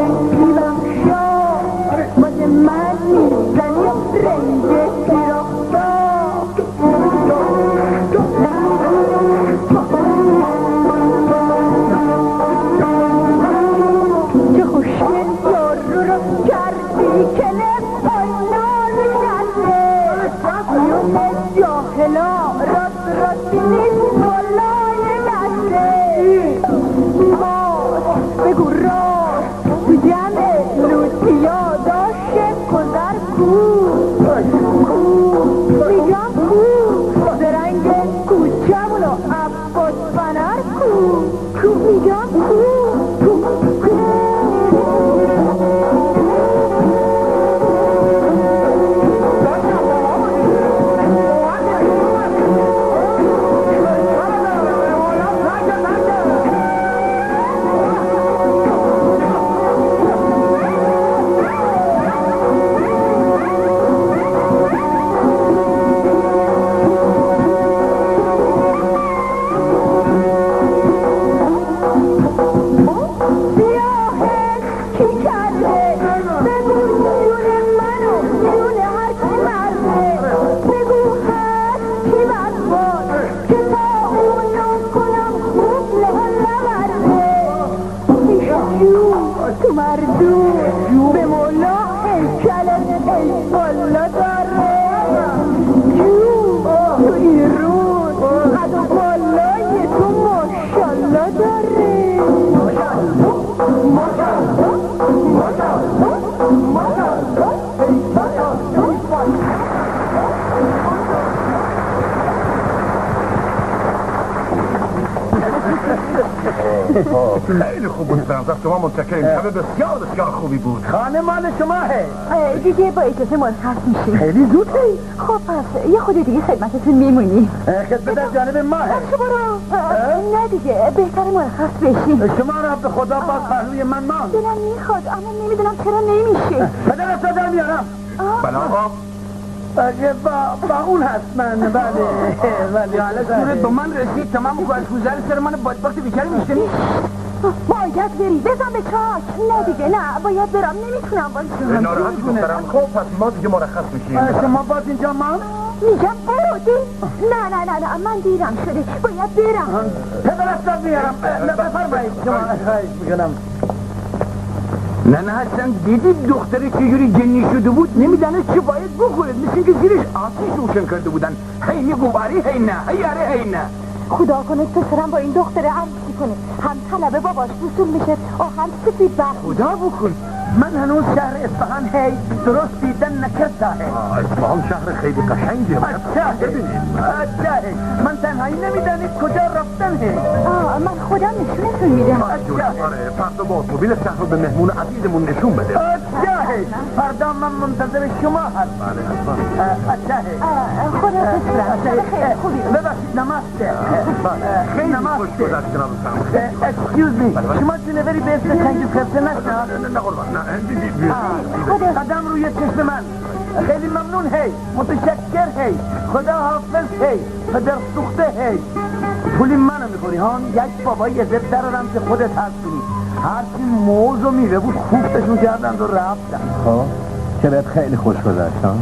خیلی خوب بود فرانسه شما متشکریم شب بسیار بسیار خوبی بود. خانه مال شما هست. دیگه با اجازه مرخص میشه خیلی زود خب پس یه خود دیگه خدمتتون میمونی. خدمت از جانب ما هست. برو نه دیگه بهتر مرخص بشین شما را به خدا باز پهلوی من مان دلم می‌خواد اما نمی‌دونم چرا نمیشه پدر از میارم. بله آقا. با, با اون هست. من (laughs) بله بله حالا به من رسید تمام گوزگوزر سر من بدبخت بیچاره میشتنی باید بری بزن به چاک. نه دیگه نه. باید برم. نمی‌تونم وایسم ناراحت دخترم خب پس ما دیگه مرخص میشیم. شما باز اینجا مان میگم برو دی. نه نه نه نه. من دیرم شده. باید برم. پدر از صدا میارم بفرمایید. شما خواهش می‌کنم نه نه حسن دیدی دختره چجوری جنی شده بود؟ نمیدانه چی باید بخورد مثل اینکه زیرش آتیش روشن کرده بودن. هی میگو آره هی نه. هی آره هی نه. خدا کنه پسرم با این دختره عروسی کنه. هم طلبه باباش وصول میشه. آخر سفید برخ خدا بکن. من هنوز شهر اصفهان هی درست دیدن نکرده اصفهان شهر خیلی قشنگیه اچه ببینید. اچه من تنهایی نمی‌دانید کجا رفتن هی. آه من خودم نشونتون میدم. اچه آره فردا با اتومبیل شهر رو به مهمون عزیزمون نشون بده. فردا من منتظر شما هست بله حتما. اچه خدا خیلی خوبی. ببخشید نمسته خیلی خوش گذشت جناب فرانسه Excuse me. شما جنوری به اسم چنگیز خرسه نشناخت نه نه قربان. نه قدم روی چشم من. خیلی ممنون هی. متشکر هی. خدا حافظ هی. پدر سوخته هی. پولی منو می‌خوری هان؟ یک بابایی ازت درارم که خودت هست کنی هرچی موز و میوه بود خوبتشون کردن و رفتن خب که بهت خیلی خوش گذشت ها؟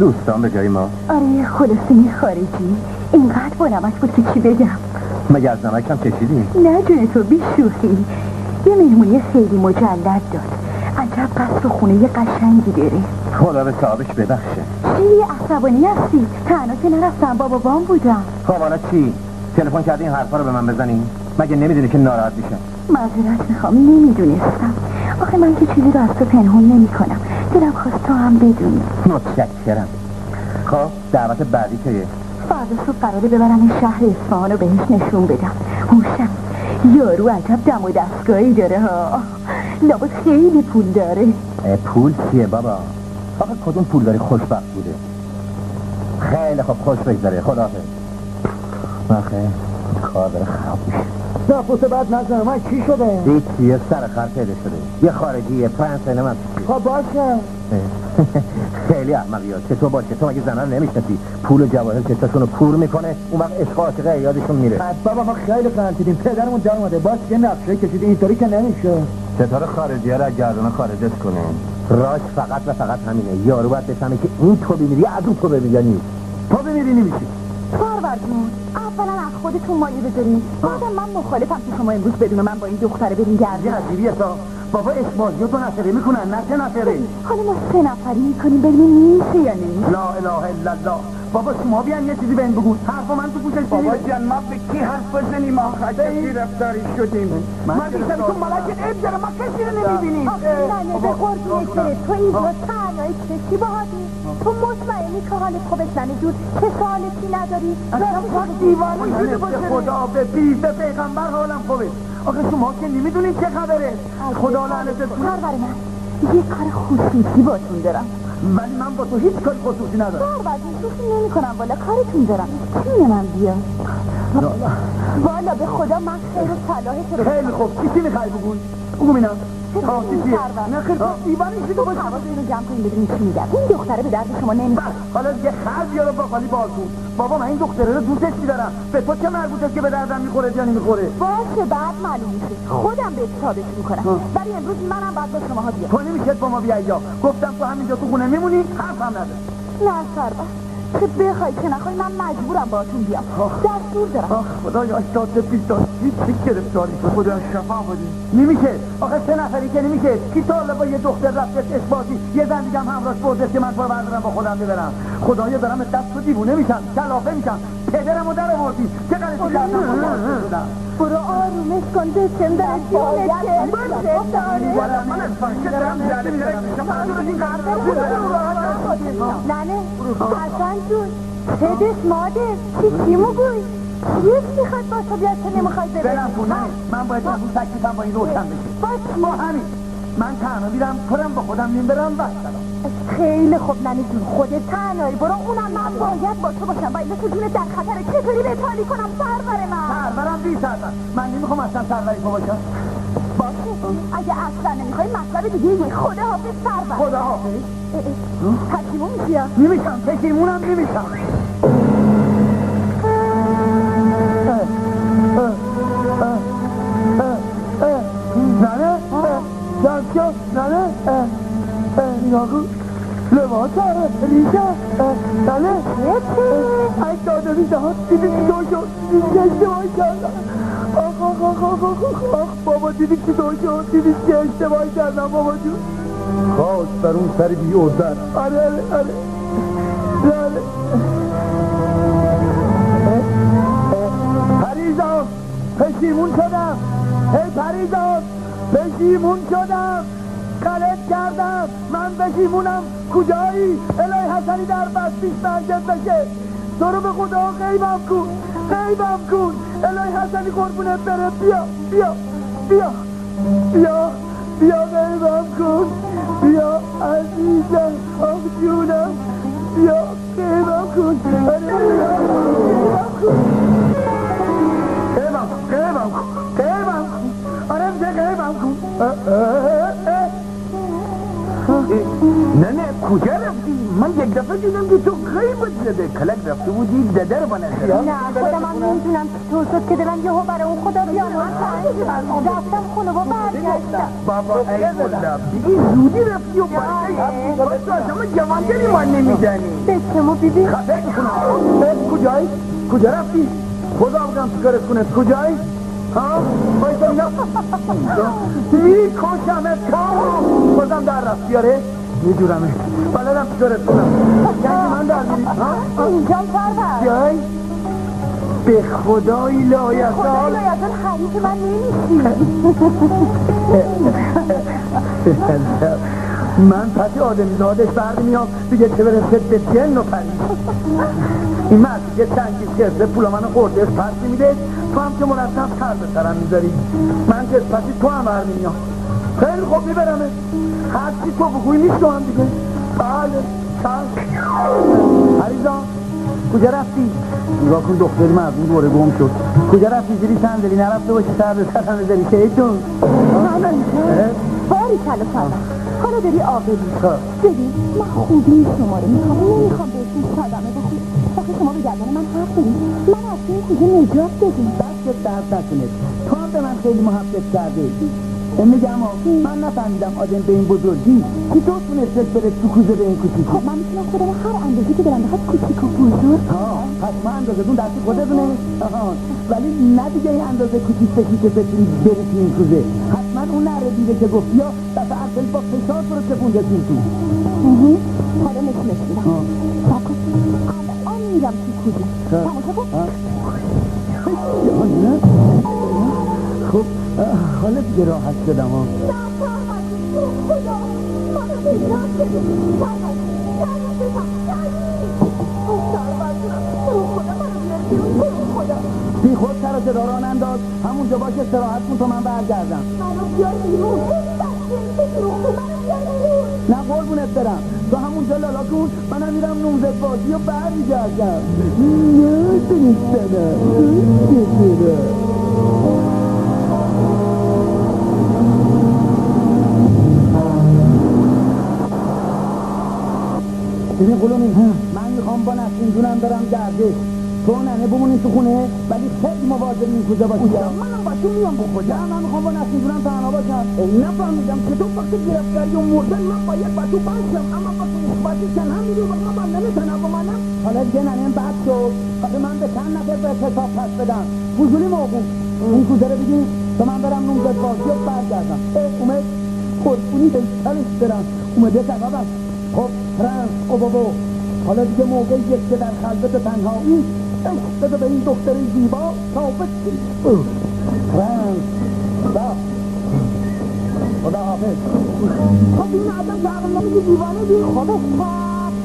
دوستان به جای ما؟ آره خلاصه خارجی. اینقدر با نمک بود که چی بگم؟ مگه از نمک هم کشیدی؟ نه جون تو بی شوخی یه مهمونی خیلی مجلد داد. عجب قصر و خونه قشنگی داره خدا به صاحبش ببخشه. چی؟ عصبانی هستی؟ تنها که نرفتم بابا بام بودم. خب حالا چی؟ تلفن کردی این حرفا رو به من بزنی؟ مگه نمی‌دونی که ناراحت میشه معذرت می‌خوام نمی‌دونستم. آخه من که چیزی رو از تو پنهون نمی کنم دلم خواست تو هم بدونی. متشکرم. خب دعوت بعدی که فردا صبح قراره ببرم این شهر اصفهان رو بهش نشون بدم. هوشم یارو عجب دم و دستگاهی داره ها. لابد خیلی پول داره. پول چیه بابا؟ آخه کدوم پول داری خوشبخت بوده؟ خیلی خوب خوش بگذاره خداحافظ. آخه نه پوست بعد نزنم من چی شده هیچ یه سر خر پیدا شده. یه خارجیه پرنس من. خب باشه. (laughs) خیلی احمقی ها. چطور باشه؟ تو مگه زنان نمیشنسی پول و جواهر چشاشون رو پور می‌کنه اون وقت عشق عاشقه یادشون میره. بابا ما خیلی قرنطیدیم پدرمون در اومده. باش یه نقشه کشیده اینطوری که نمیشه. ستاره خارجی ها رو از گردونه خارجت کنه. راش فقط و فقط همینه. یارو باید بفهمه که این تو بمیری از اون تو بمیری یا نیست. تو بمیری نمیشی. سرور جون اولا از خودتون مایه بذارین. بعدم من مخالفم که شما امروز بدون من با این دختره برین گردن. عجیبیه تا. بابا اسمازی تو نفره می‌کنن نه سه نفره. حالا ما سه نفری می‌کنیم ببینیم میشه یا نمیشه لا اله الا الله. بابا شما بیان یه چیزی بهم بگو. حرف من تو گوشش بابا جان ما به کی حرف بزنیم؟ ما خجبی رفتاری شدیم؟ من دیشب تو ملک عیب داره ما کسی رو نمی‌بینیم. آخه ننه به قربونت تو اینجا تنهایی چشی باهاتی؟ تو مطمئنی که حالت خوبش ننه جون که سوالتی نداری؟ اصلا پاک دیوانه شده باشه. خدا به پیر به پیغمبر حالم خوبه. آخه شما که نمی‌دونید چه خبره. خدا لعنتت کنه. سرور من. یه کار خصوصی باتون دارم. ولی من با تو هیچ کاری خصوصی ندارم. سرور جون شوخی نمی کنم والا کارتون دارم. چونه من بیا والا به خدا من خیر و صلاح تو خیلی خوب. چیزی می‌خوای بگوی؟ بگو بینم ها تو دیوانه اینو جمع کنیم بدونیم چی میگم این دختره به درد شما نمی‌خوره. بس حالا یه خر بیارو با خالی بازون بابا من این دختره رو دوستش میدارم. به تو چه مربوطه که به دردم می‌خوره یا نمی‌خوره؟ باشه بعد معلوم میشه. خودم به ثابت می‌کنم. ولی امروز منم باید با شماها بیام. تو نمیشه با ما بیای یا. گفتم تو همینجا تو خونه میمونی حرف هم نداره نه سربر که بخوای که نخوای من مجبورم باهاتون بیام. دستور دارم. آخ خدایا اشتاد پیش داشت چی گرفتاری شد خدا شفا بدی نمیشه. آخه سه نفری که نمیشه. کی با یه دختر رفتش اثباتی؟ یه زن دیگه هم همراهش برده که من تو بردارم با خودم ببرم. خدایا دارم از دست تو دیوونه میشم. کلافه میشم. پدرمو در آوردی. چه غلطی کردم شدم برو آرومش کن دستم داره جونت والا من از فاشه دارم زده میدارم شما ننه حسن جون پدش مادر چی چی مگوی یک می‌خواد با تو بیاد که نمی‌خوای ببری برم خونه. من باید امروز تکلیفم با این روشن بشه با با همین من تنها میرم پرم با خودم نیم برم و سلام خیلی خوب ننه جون خودت تنهایی. برو اونم من باید با تو باشم. ولی تو جونت در خطره چطوری به تالی کنم؟ سرور من. سرورم بی سرور. من نمی‌خوام اصلا سروری تو باشم. باشه. اگه اصلا نمی‌خوای مطلب دیگه یه خدا حافظ سرور. خدا حافظ. پشیمون میشی یا؟ نمیشم پشیمونم نمیشم. ننه؟ جانشو ننه؟ کن لباس ریشه ننه ای داده ریشه ها دیدی چی دو شد اشتباه کردم آخ آخ آخ آخ آخ آخ بابا دیدی چی دو شد دیدی که اشتباه کردم بابا جون خواست بر اون سر بی اردن آره آره آره آره پریزان پشیمون شدم هی پریزان پشیمون شدم غلط کردم. من پشیمونم کجایی؟ الهی حسنی در بس پیش منجد بشه. تو رو به خدا غیبم کن. غیبم کن. الهی حسنی قربونت بره. بیا بیا بیا. بیا بیا غیبم کن. بیا عزیزم آخ جونم بیا غیبم کن. آره غیبم کن. غیبم کن. غیبم کن. غیبم کن. آره میشه غیبم کن نه نه کجا رفتی؟ من یک دفعه دیدم که تو غیبت زده. کلک رفته بودی ددر با نظر نه خودم هم نمی‌دونم چطور شد که دلم یهو برای اون خدا بیان رفتم خونه و برگشتم. بابا ای خدا. بگی زودی رفتی و تو از همه جوانگری من نمی‌زنی بچمو بیبی خفه کنم کجایی؟ کجا رفتی؟ خدا بگم تو کارت کنه کجایی؟ ها؟ باید اینا می کشمت کامو بازم در رفتی آره؟ میدونمه بلدم تو کارت کنم یعنی من در میری ها؟ اینجام سرور جای؟ به خدای لایزال خدای لایزال حریف من نمیشی (laughs) من پس آدمی زادش برد میام دیگه چه برسه به جن و پری این مرد دیگه چنگی خرده پولا منو خورده پس میده. تو هم که مرتب سر به سرم می‌ذاری. من که پسی تو هم برمی میام خیلی خوب میبرمه هرچی تو بگوی میشنم دیگه. بله چشم عریضا کجا رفتی؟ نگاه کن دختری مردم دوره گم شد. کجا رفتی؟ زیری صندلی نرفته باشی سر به سرم بذاری. که ایتون؟ باری کلا کلا حالا داری آقلی ببین من خوبی شما رو می‌خوام. نمی‌خوام بهتون صدمه بخورم آخه شما به گردن من حق دارید من از این کوزه نجات بدیم دستت درد نکنه تو هم به من خیلی محبت کرده میگم من نفهمیدم آدم به این بزرگی که تو تونسته بره تو کوزه به این کوچیکی. خب من می‌تونم خودم هر اندازه که دلم بخواد کوچیک و بزرگ ها پس من اندازه دون دست خودتونه ولی نه دیگه این اندازه کوچیک بشی که بتونی بری تو این کوزه. اون نره دیده که گفتی یا دفعه اول با فشار تو رو چپونده تو حالا نشونش میدم الان میرم تو تماشا کن خب حالا دیگه راحت شدم ها بی خود سر داران انداز. همونجا باش استراحت کن تا من برگردم. نه قربونت برم. تو همونجا لالا کن منم میرم نوزد بازی و برمیگردم. نه دونستنم ببین قلومی من می‌خوام با نسیم جونم برم گردش. تو ننه بمونی تو خونه ولی خیلی مواظب این کجا باشی. منم با تو میام به خدا من می‌خوام با نسیم جونم تنها باشم. نفهمیدم که تو وقتی گرفتاری و مردن من باید با تو باشم. اما وقتی اثباتی کن هم میدو من با ننه تنها با منم. حالا دیگه ننه بعد شد وقتی من به چند نفر به حساب پس بدم فضولی موقوف این کوزه رو بگی. تا من برم نوزد بازی و برگردم. اومد. قربونی هیکلش برم. اومده تقابم خب فرانس او بابا. حالا دیگه موقعیه که در خلوت تنهایی. عشق بده به این دختر زیبا ثابت فرانس دا خدا حافظ خب این آدم که اول نمیگه دیوانه دی خب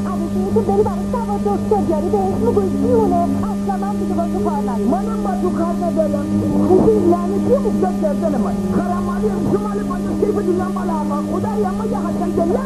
عوضی که بری برای سواد دکتر جاری به اسم گوشیونه اصلا من دیگه با تو کار ندارم منم با تو کار ندارم خوبی لعنتی افتاد گردن من خرمالی شمال باید کیف دیگه مال آقا خدای اما یه حسن دلیه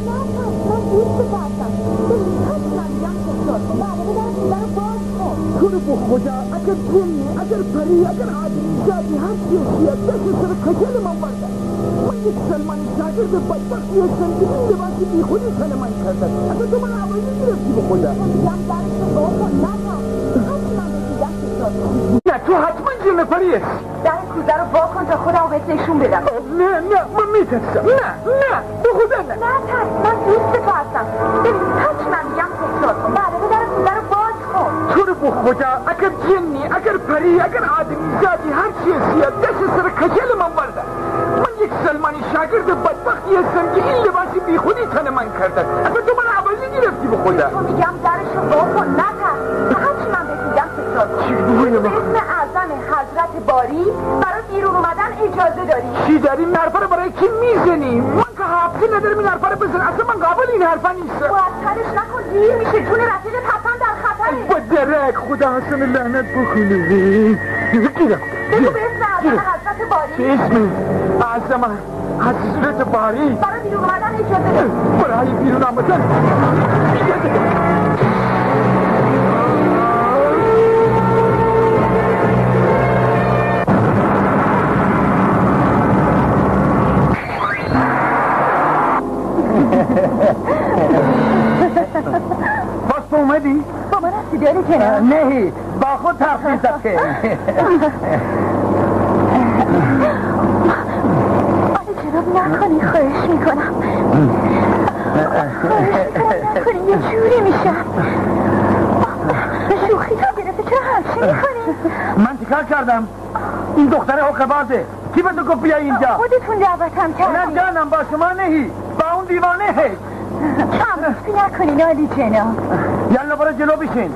تو به خدا اگر جنی اگر پری اگر آدمی زادی هر چیزی دست سر کچل من برده من یک سلمان شاگرد بدبختی هستم که این لباسی بی خودی من کرده اگر تو من عوضی گرفتی به خدا میگم درش رو با میگم کن نه تو حتما جن پری هستی در کوزه رو با کن تا خودم بهت نشون بدم. نه نه من میترسم. نه. نه به خدا نه. نه ترس من دوست ترسم ببین حتما میگم تکرار کن. بعد در کوزه رو باز کن. تو رو به خدا اگر جنی اگر پری اگر آدمی زادی هر چیزی دست سر کچل من برده من یک سلمانی شاگرد بدبختی هستم که این لباسی بی خودی تن من کرده. اصلا تو من عوضی گرفتی به خدا. تو میگم درش رو با کن نه ترس. حتما بهت میگم تکرار کن. چی بگوی به اسم اعظم حضرت باری برای بیرون اومدن اجازه داری. چی داری؟ این حرفا رو برای کی می‌زنی؟ من که حرفا نیست معطلش نکن دیر میشه. جون رفیق حتما در خطره. با درک خدا حسن لعنت بکنه گیرم بگو به اسم اعظم حضرت باری. اسم اعظم حضرت باری. برای بیرون اومدن اجازه بده برای بیرون آمدن. اومدی؟ با من رسیدی علی جناب نه با خود ترخیص زد که. علی جناب نکنی خواهش می‌کنم. خواهش می‌کنم نکنی یه جوری میشم. شوخی تو گرفته چرا همچی می‌کنی من چیکار کردم؟ این دختر حقبازه کی به تو گفت بیا اینجا؟ خودتون دعوتم نه کردی جانم با شما نهی. با اون دیوانه هی چمرفتی نکنین علی جناب. یالا برو جلو بشین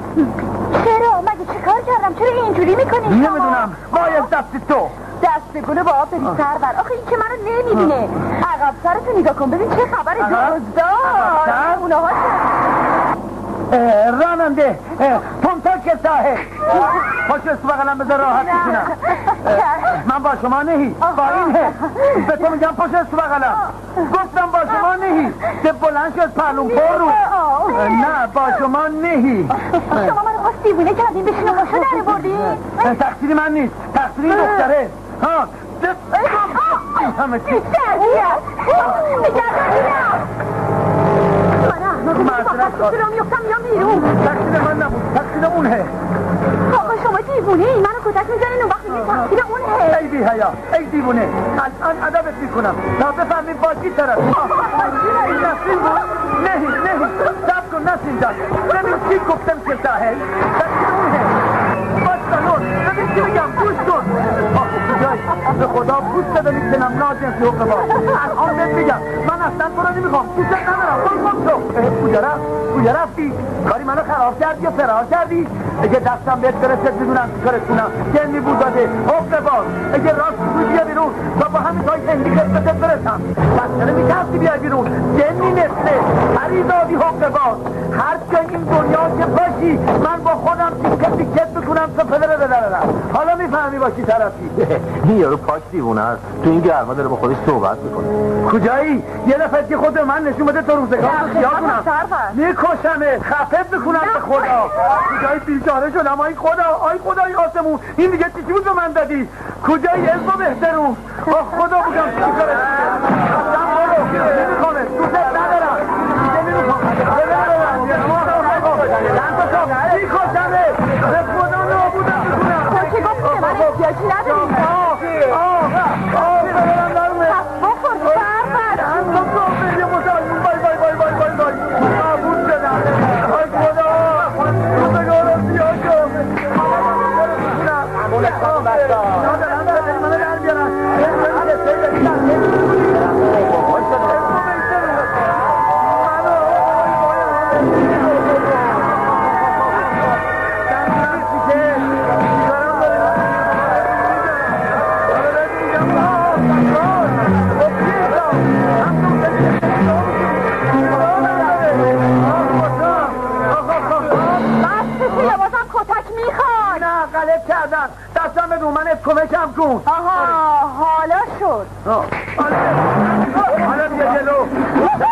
چرا؟ مگه چه کار کردم؟ چرا اینجوری می‌کنی؟ نمی‌دونم. باید دست تو. دست گل با آب بری سر بر. آخه این که منو نمی‌بینه. عقب سرتو نگاه کن. ببین چه خبر؟ دزدار؟ اونها راننده. پونتا که صاحب پاش است بغلم بذار راحت بشینم. من با شما نهی. با این هی به تو میگم پاش است بغلم. گفتم با شما نهی. که بلند شد پرلون پر رو. اه، نه با شما نهی. شما منو خواست دیوونه کردین بشین و پاشو در بردین اه، تقصیری من نیست. تقصیری این دختره. ها. همه چی. من رو میفتم یا بیرون. تقصیر من نبود. تقصیر اونه دیوونه؟ ای منو کتک می‌زنین اون وقت میگین تقصیر اون هی. ای بی حیا ای دیوونه. الان ادبت می‌کنم. تا بفهمیم با کی طرف این نسیم بود. نهی نهی سب کن نسیم جان. ببین چی گفتم که ساحل تقصیر اونه باش سنون ببین چی میگم. گوش کن. به خدا پوست بده می‌کنم ناجنسی حقوق با الان بهت میگم. اصلا تو رو نمی‌خوام. دوست ندارم برو گم شو اه، کجا رفت؟ کجا رفتی؟ کاری منو خراب کردی یا فرار کردی؟ اگه دستم بهت برسه بدونم چی کارت کنم. جنی بود داده حقوق باز اگه راست بود بیا بیرون. تا با همین تای هندیکت بده برسم. چرا میترسی بیا بیرون؟ جنی مثله پریزادی حقوق باز هر این دنیا که باشی من با خودم تیکت تیکت بکنم تا پدر بدرم حالا می‌فهمی با کی طرفی؟ (laughs) این یارو پاک دیوونه است تو این گرما داره با خودش صحبت می‌کنه. کجایی؟ یه نفر که خود من نشون بده تو روزگار رو سیاه کنم میکشمه خفت بکنم به خدا. کجایی بیچاره شدم؟ آی خدا آی خدای آسمون. این دیگه چی بود به من دادی؟ کجایی اسم و بهترون آه خدا بودم. چی برو نمیخوامه دوست ندارم دیگه نمی‌خوام میکشمه به خدا نابودم بکنم تو که گفتی که بدون من کمکم کن آها حالا شد. حالا بیا جلو.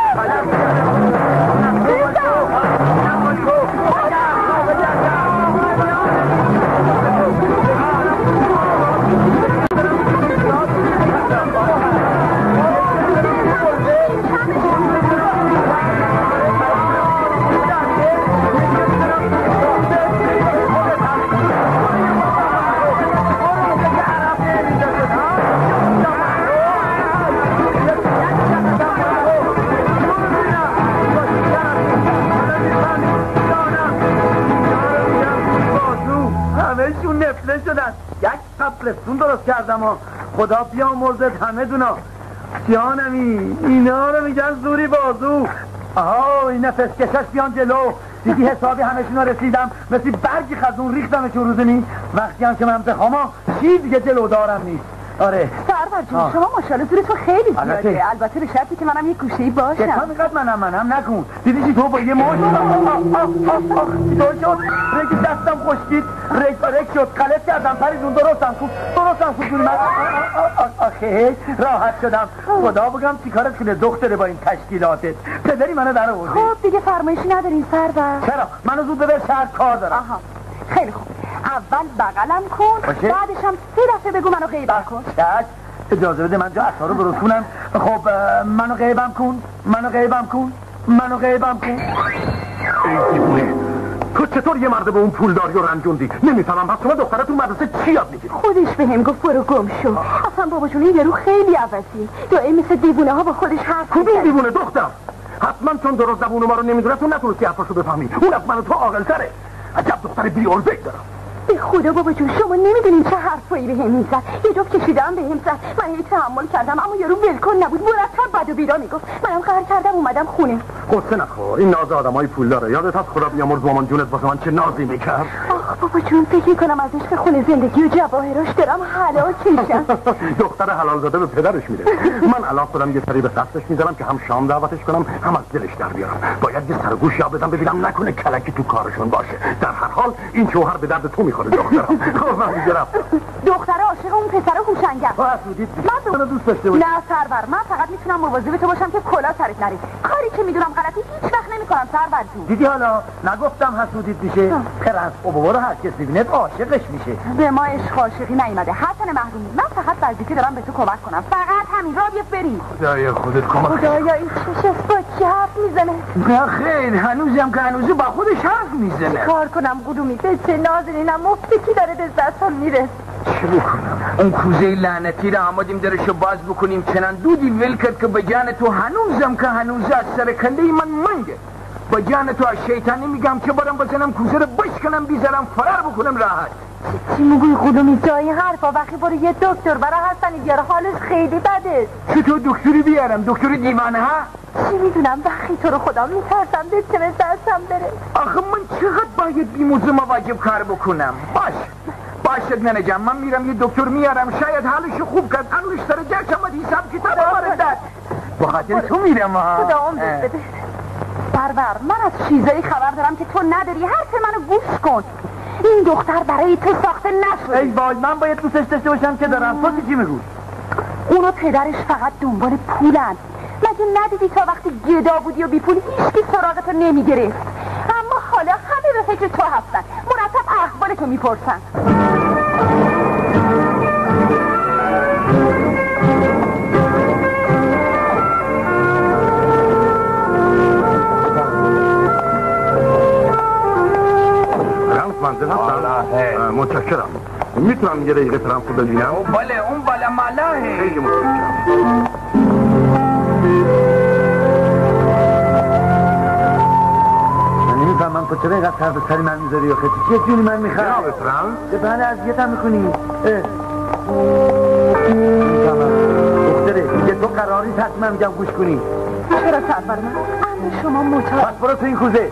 تپلستون درست کردم و خدا بیامرزت همه دونا. جانمی اینا رو میگن زوری بازو. آها این نفس کشش بیان جلو. دیدی حسابی همشون رسیدم. مثل برگی خزون ریختمشون روزنی وقتی هم که من بخوام چی دیگه جلو دارم نیست. آره جون شما ماشاءالله زورتون خیلی. زیاده البته به شرطی که منم یه گوشه‌ای باشم اینقدر منم منم نکن دیدی چی تو با یه موج چطور شد رگ دستم خشکید رگ رگ شد غلط کردم پریدون درستم کن درستم جونی من آخه راحت شدم خدا بگم چی کارت کنه دختره با این تشکیلاتت پدری منو در آوردی خب دیگه فرمایشی ندارین سرور چرا منو زود ببر شهر کار دارم آها خیلی خوب اول بغلم کن. بعدش هم سه دفعه بگو منو غیبت کن اجازه بده من جا اثر رو درست کنم خب منو غیبم کن. منو غیبم کن. منو غیبم کن. ای دیوونه تو چطور یه مرد به اون پولداری و رنجوندی؟ نمی‌فهمم. پس شما دخترتون مدرسه چی یاد می‌گیری خودش به هم گفت برو گم شو. اصلا بابا جون این یارو خیلی عوضی. این مثل دیوونه ها با خودش حرف کدوم. دیوونه دختر؟ حتما چون درست زبون ما رو نمی‌دونه تو نتونستی حرفاشو بفهمی. اون از من و تو عاقلتره. عجب دختر بیارزه دارم. به خدا بابا جون شما نمی‌دونین چه حرفایی به هم می‌زد. یه جفت کشیدم به هم زد. من هی تحمل کردم اما یارو ولکن نبود. مرتب بد و بیرا می‌گفت. منم قهر کردم اومدم خونه. قصه نخور. این ناز آدمای پول داره. یادت هست خدا بیامرز مامان جونت واسه من چه نازی می‌کرد؟ آخ بابا جون فکر می‌کنم از عشق خونه زندگی و جواهراش دارم حلاکشم (laughs) دختر حلال زاده به پدرش میده من الان خودم یه سری به قصدش می‌ذارم که هم شام دعوتش کنم هم از دلش در بیارم. باید یه سرگوش یا بدم ببینم نکنه کلکی تو کارشون باشه. در هر حال این شوهر به درد تو می‌خوره دخترم خب من دیگه رفتم. دختر عاشق اون پسر حسودی من منو دوست داشته باشی. نه سرور. من فقط می‌تونم مواظب تو باشم که کلا سرت نره. کاری که می‌دونم غلطی هیچ وقت نمی‌کنم سرور جون. دیدی حالا؟ نگفتم حسودیت میشه. پرنس بابا رو هر کس ببینه عاشقش میشه. به ما عشق عاشقی نیومده. حسن محرومی. من فقط وظیفه دارم به تو کمک کنم. فقط همین. را بیفت بریم. خدای خودت کمک خدایا این چشش با کی حرف می‌زنه؟ نه خیر. هنوزم که هنوزه با خودش حرف می‌زنه. کار کنم قدومی به چه نازنینم مفتکی داره به دستان میره؟ چه بکنم؟ اون کوزه لعنتی رو آمدیم درشو باز بکنیم. چنان دودی ول کرد که به جان تو هنوزم که هنوزه از سر کنده من منگه. با جان تو از شیطانی میگم که برم بزنم کوزه رو بشکنم بیزارم فرار بکنم راحت. چی میگوی قدومی جای حرفا. وقتی برو یه دکتر برای حسنی بیاره حالش خیلی بده. چطور دکتری بیارم؟ دکتر دیوانه ها؟ چی می‌دونم؟ وقتی تو رو خدا میترسم به چه دستم بره. آخه من چقدر باید بیموزه مواجب کار بکنم؟ باش. باشد ننه جان من میرم یه دکتر میارم. شاید حالش خوب کرد. انوش سر جاش آمد حساب کتاب آمد. داد به خاطر تو میرم ها خدا عمرت بده. سرور من از چیزایی خبر دارم که تو نداری. حرف منو گوش کن. این دختر برای تو ساخته نشده. ای وای من باید دوستش داشته باشم که دارم. تو چی میگو اونو پدرش فقط دنبال پولن. مگه ندیدی تا وقتی گدا بودی و بی پول هیچکی سراغتو نمی‌گرفت؟ اما حالا همه به فکر تو هستن. مرتب احوال تو می‌پرسن. منزل هستم. متشکرم. می‌تونم یه دقیقه فرانس رو ببینم؟ بله اون بالا مالاه خیلی متشکرم. من نمی‌فهمم تو چرا اینقدر طرف سری من می‌ذاری آخه؟ چه جونی من می‌خوام؟ جناب فرانس. به بله اذیتم می‌کنی نمی‌فهمم دختره دیگه تو قراری حتما میگم گوش کنی. چرا سرور من؟ شما مطابق پس برو تو این کوزه.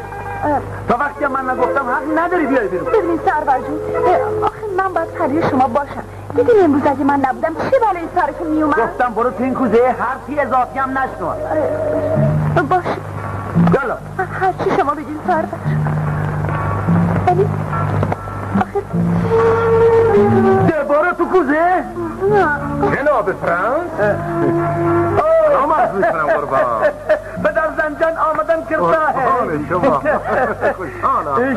تا وقتی من نگفتم حق نداری بیای بیرون. ببین سرور جون آخه من باید خرید شما باشم. دیدی امروز اگه من نبودم چه بلایی سرتون میومد گفتم برو تو این کوزه حرفی اضافی هم نشنو. اه، باشه یالا. هر چی شما بگین سرور ولی آخه ده برو تو کوزه؟ جناب فرانس؟ عرض می‌کنم قربان. زنجان آمدن کرده قربان شما.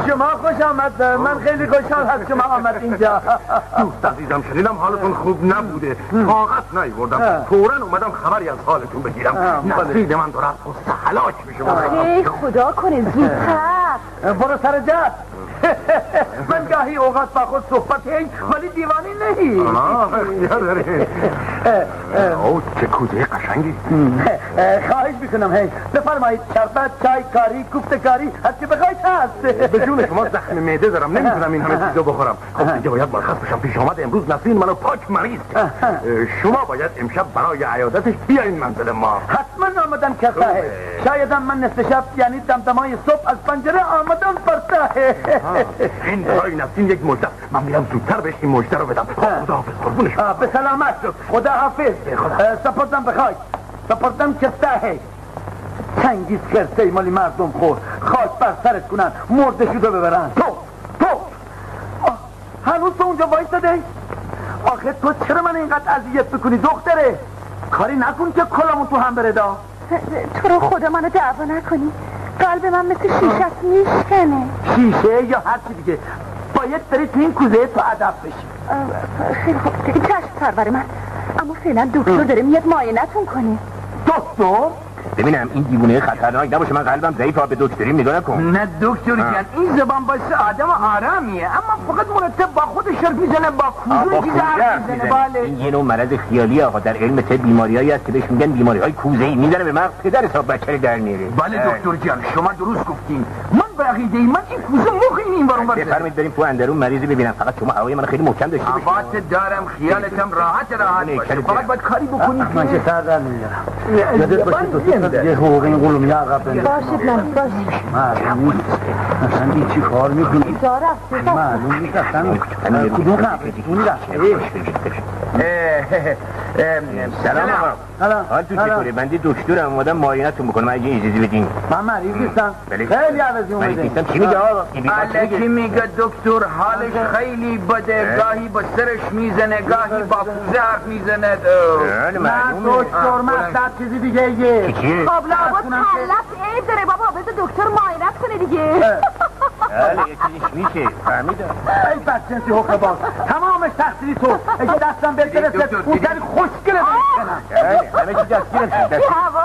(laughs) شما خوش آمد. من خیلی خوشحال هست شما آمد اینجا. (laughs) دوست عزیزم شنیدم حالتون خوب نبوده. طاقت نیوردم فورا اومدم خبری از حالتون بگیرم. نصید من داره از هلاک میشه ای خدا کنه. زودتر. برو سر جد (laughs) من گاهی اوقات با خود صحبت هی ولی دیوانی نهی. آه اختیار داری (laughs) او چه کوزه قشنگی. (laughs) خواهش می‌کنم هی. بفرمایید شربت چای کاری کوفته کاری هر چی بخواید هست. به جون شما زخم معده دارم نمی‌تونم این همه چیزو بخورم. خب دیگه باید مرخص بشم پیش آمد امروز نسرین منو پاک مریض شما باید امشب برای عیادتش بیاین منزل ما. حتما آمدن کرده شایدم من نصف شب یعنی دمدمای صبح از پنجره آمدم برته این برای نسیم یک مجده من میرم زودتر بهش این مجده رو بدم. خدا حافظ قربونش به سلامت. خدا حافظ. سپردم بخوای سپردم کسته چنگیز خرسه مالی مردم خور. خاک بر سرت کنن. مرده شده ببرن. تو تو. هنوز تو اونجا وایستاده آخه تو چرا من اینقدر اذیت بکنی دختره؟ کاری نکن که کلامون تو هم بردا تو رو خدا منو دعوا نکنی. قلب من مثل شیشه میشکنه. شیشه یا هر چی دیگه. باید بری تو این کوزه تو ادب بشی. خیلی خوب. چشم سرور من. اما فعلا دکتر داره میاد معاینتون کنه. دکتر؟ ببینم این دیوونه خطرناک نباشه. من قلبم ضعیف به دکتری نگاه نکن نه دکتر جان این زبان باشه آدم آرامیه اما فقط مرتب با خودش حرف می‌زنه با کوزه چیز بله. این یه نوع مرض خیالی آقا. در علم طب بیماریایی هست که بهش میگن بیماری های کوزه ای می‌زنه به مغز پدر حساب بچه در میاره. بله دکتر جان شما درست گفتین. من به عقیده من این کوزه مخ این برون برده بفرمایید بریم تو اندرون مریضی ببینم. فقط شما هوای من خیلی محکم داشته باشید عبات دارم خیالتم راحت راحت باشه. فقط باید کاری بکنید من چه سر در میارم؟ یادت باشه دو یه حقوق این قلومی عقب بنده باشید من باشید. معلوم نیست. اصلا این چی کار می‌کنی. معلوم نیست اصلا. کدوم قبل اون سلام آقا. حال تو چطوره بندی دکترم. اومدم معاینتون بکنم. اگه اجازه بدین من مریض نیستم. بله. خیلی عوضی مریض اومده نیستم. چی میگه آقا؟ الکی میگه. دکتر حالش خیلی بده. گاهی با سرش می‌زنه گاهی با کوزه حرف می‌زنه. نه معلومه دکتر مطلب چیزی دیگه یه خب لابد کلت عیب داره بابا. بذار دکتر معاینت کنه دیگه. بله چیزیش میشه. فهمیدم. ای بدجنسی حقه باز. تمامش تقصیری تو. اگه دستم بهت برسه اون سری خوشگله بکنم بله همه چیز دستگیرم شد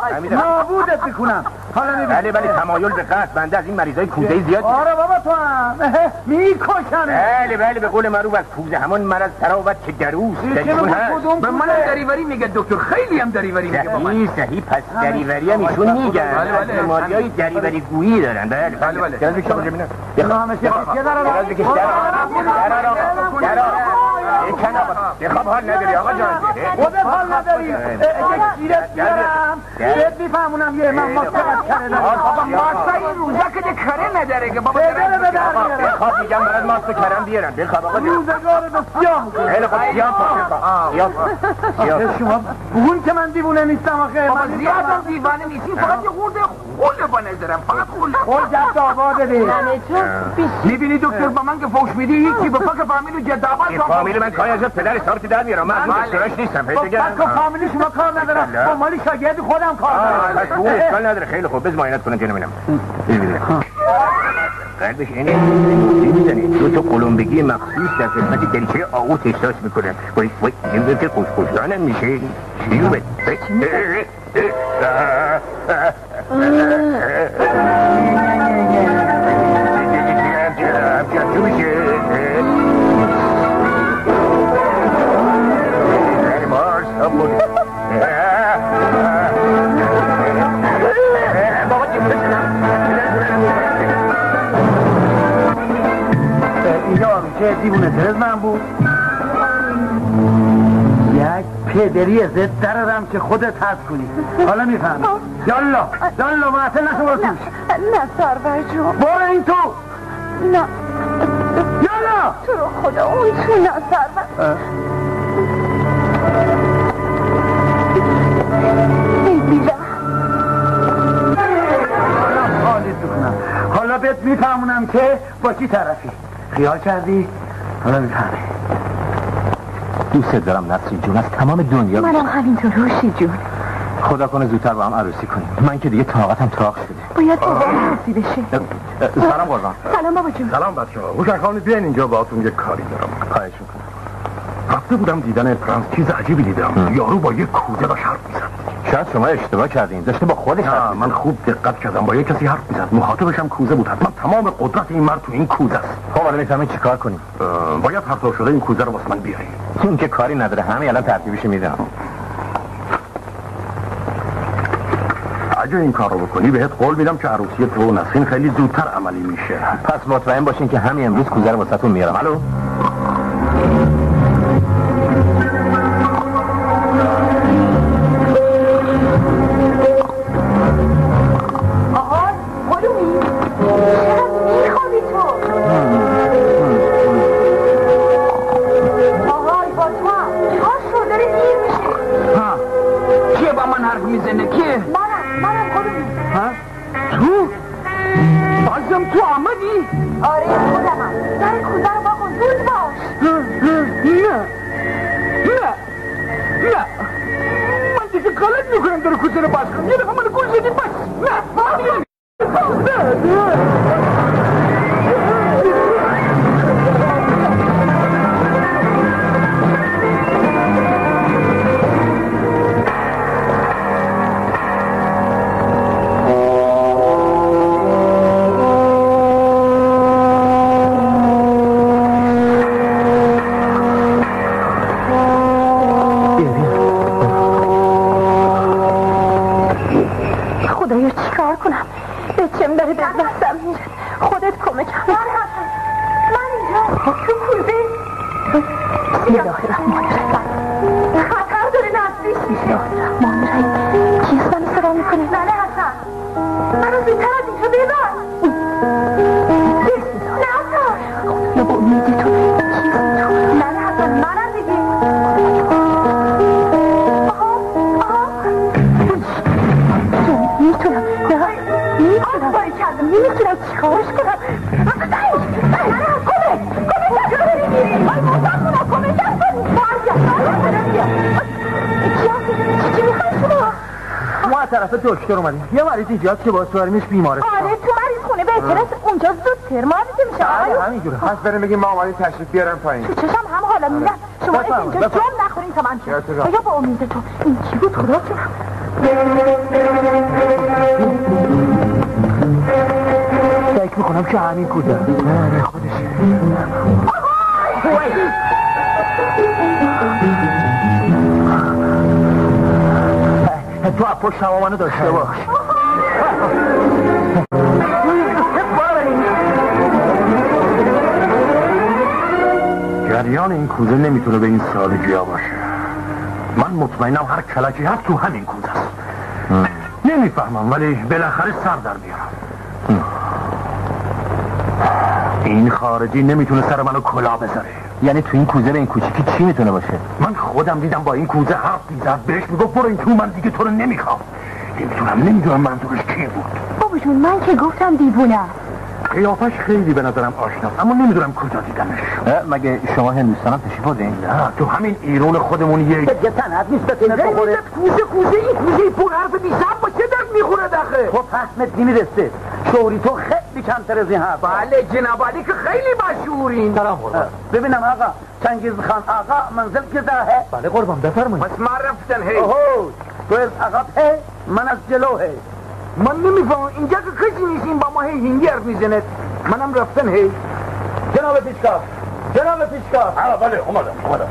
فهمیدم. نابودت می‌کنم. حالا نبید بله بله تمایل به قتل بنده از این مریضای کوزه زیاد آره بابا تو هم. میکشنه بله بله به قول معروف از کوزه. همون مرض تراوت که دروس درشون هست به من دریوری میگه دکتر. خیلی هم دریوری میگه با من. صحیح پس دریوری هم ایشون میگن. بله، بله. بیماری های دریوری گویی دارن. بله بله، بله. بخواب حال نداری آقا جان خودت حال نداری اگه گیرت بیارم بهت میفهمونم یه من ماسکت کردم بابا ماسا این روزا که ده کاره نداره که بابا بره به در آقا میارم بخواب میگم برات کرم بیارم بخواب آقا جان روزگار بسیار می‌کنه خیلی خوب سیاه پا بخواب سیاه پا سیاه پا. شما بگون که من دیوونه نیستم آخه بابا زیاد هم دیوانه نیستی فقط یه خورده خوله با نظرم فقط خوله خود جد آباده دی می‌بینی دکتر با من که فوش میدی؟ هیچی. به فکر فامیل جد آباد این فامیل من کاری از پدر حسابتی در میارم من از اون دکتراش نیستم من که فامیلی شما کار ندارم. با مالی شاگرد خودم کار آه، دارم پس اون اشکال نداره. خیلی خوب. بز معاینت کنم که نمیدم قلبش اینه. می‌زنه دو تا قلمبگی مخصوص در خدمت دریچه آغوش احساس می‌کنم وای وای این که خوش خوشانم میشه چی رو اینجا دیوونه ترز من بود یک پدری زد درارم که خودت هست کنی حالا می‌فهمی یالا یالا معطل نشو برو توش نه سرور جون برو این تو نه تو رو خدا اون تو بیوه حالا بهت میفهمونم که با کی طرفی. خیال کردی؟ حالا می‌فهمی. دوست دارم نصری جون از تمام دنیا منم همینطور روشی جون. خدا کنه زودتر با هم عروسی کنیم. من که دیگه طاقتم تاق شده. باید بابا عروسی بشه سلام قربان سلام بابا جون سلام بچه ها هوشنگ بیاین اینجا باهاتون یه کاری دارم. خواهش می‌کنم. رفته بودم دیدن پرنس چیز عجیبی دیدم. یارو با یه کوزه داشت حرف می‌زد. شاید شما اشتباه کردین. داشته با خودش حرف من خوب دقت کردم. با یه کسی حرف می‌زد. مخاطبش هم کوزه بود. حتما تمام قدرت این مرد تو این کوزه است. خب حالا می‌فهمین چیکار کنیم. اه، باید هر شده این کوزه رو واسه من بیاری اون که کاری نداره. همه الان ترتیبش میدم. اگه این کار رو بکنی بهت قول میدم که عروسی تو و نسرین خیلی زودتر عملی میشه. پس مطمئن باشین که همین امروز کوزه رو واسهتون میارم. الو؟ اومدیم یه مریض ایجاد که با سوارمیش بیماره آره تو مریض خونه بهتر است اونجا زودتر معالجه میشه. آره. همینجوره. پس بریم بگیم ما آمدیم تشریف بیارم پایین. تو چشم هم حالا میدم شما بفرمایید، اینجا. جمع نخورین تا من یادتون چون رفت. یا با امید تو. این چی بود؟ خدا فکر می‌کنم که همین کوده نه خودشه. تو از پشت منو داشته باش جریان این کوزه نمی‌تونه به این سادگی ها باشه من مطمئنم هر کلکی هست تو همین کوزه است نمی‌فهمم ولی بالاخره سر در میارم این خارجی نمی‌تونه سر منو کلا بذاره یعنی تو این کوزه به این کوچیکی چی می‌تونه باشه؟ من خودم دیدم با این کوزه حرف می‌زد بهش می‌گفت برو این تو من دیگه تو رو نمی‌خوام. نمی‌دونم نمی‌دونم منظورش کی بود. بابا جون من که گفتم دیوونه. قیافش خیلی به نظرم آشناست اما نمی‌دونم کجا دیدمش. مگه شما هندوستان هم تشریف بردین نه تو همین ایرون خودمون یه یه تنت نیست بتونه بخوره. کوزه کوزه این کوزه پر حرف بیشتر با چه درد می‌خوره داخل؟ خب فهمت نمی‌رسه شوری تو خیلی کمتر از این حرف بله جناب علی که خیلی مشهورین. ببینم آقا چنگیز خان آقا منزل که داره بله قربان بفرمایید. بس ما رفتن هی. اوهو تو از عقب هی من از جلو هی من نمیفهم اینجا که کسی نیستین با ما هی هندی حرف می‌زند منم رفتن هی. جناب پیشکار جناب پیشکار بله اومدم اومدم.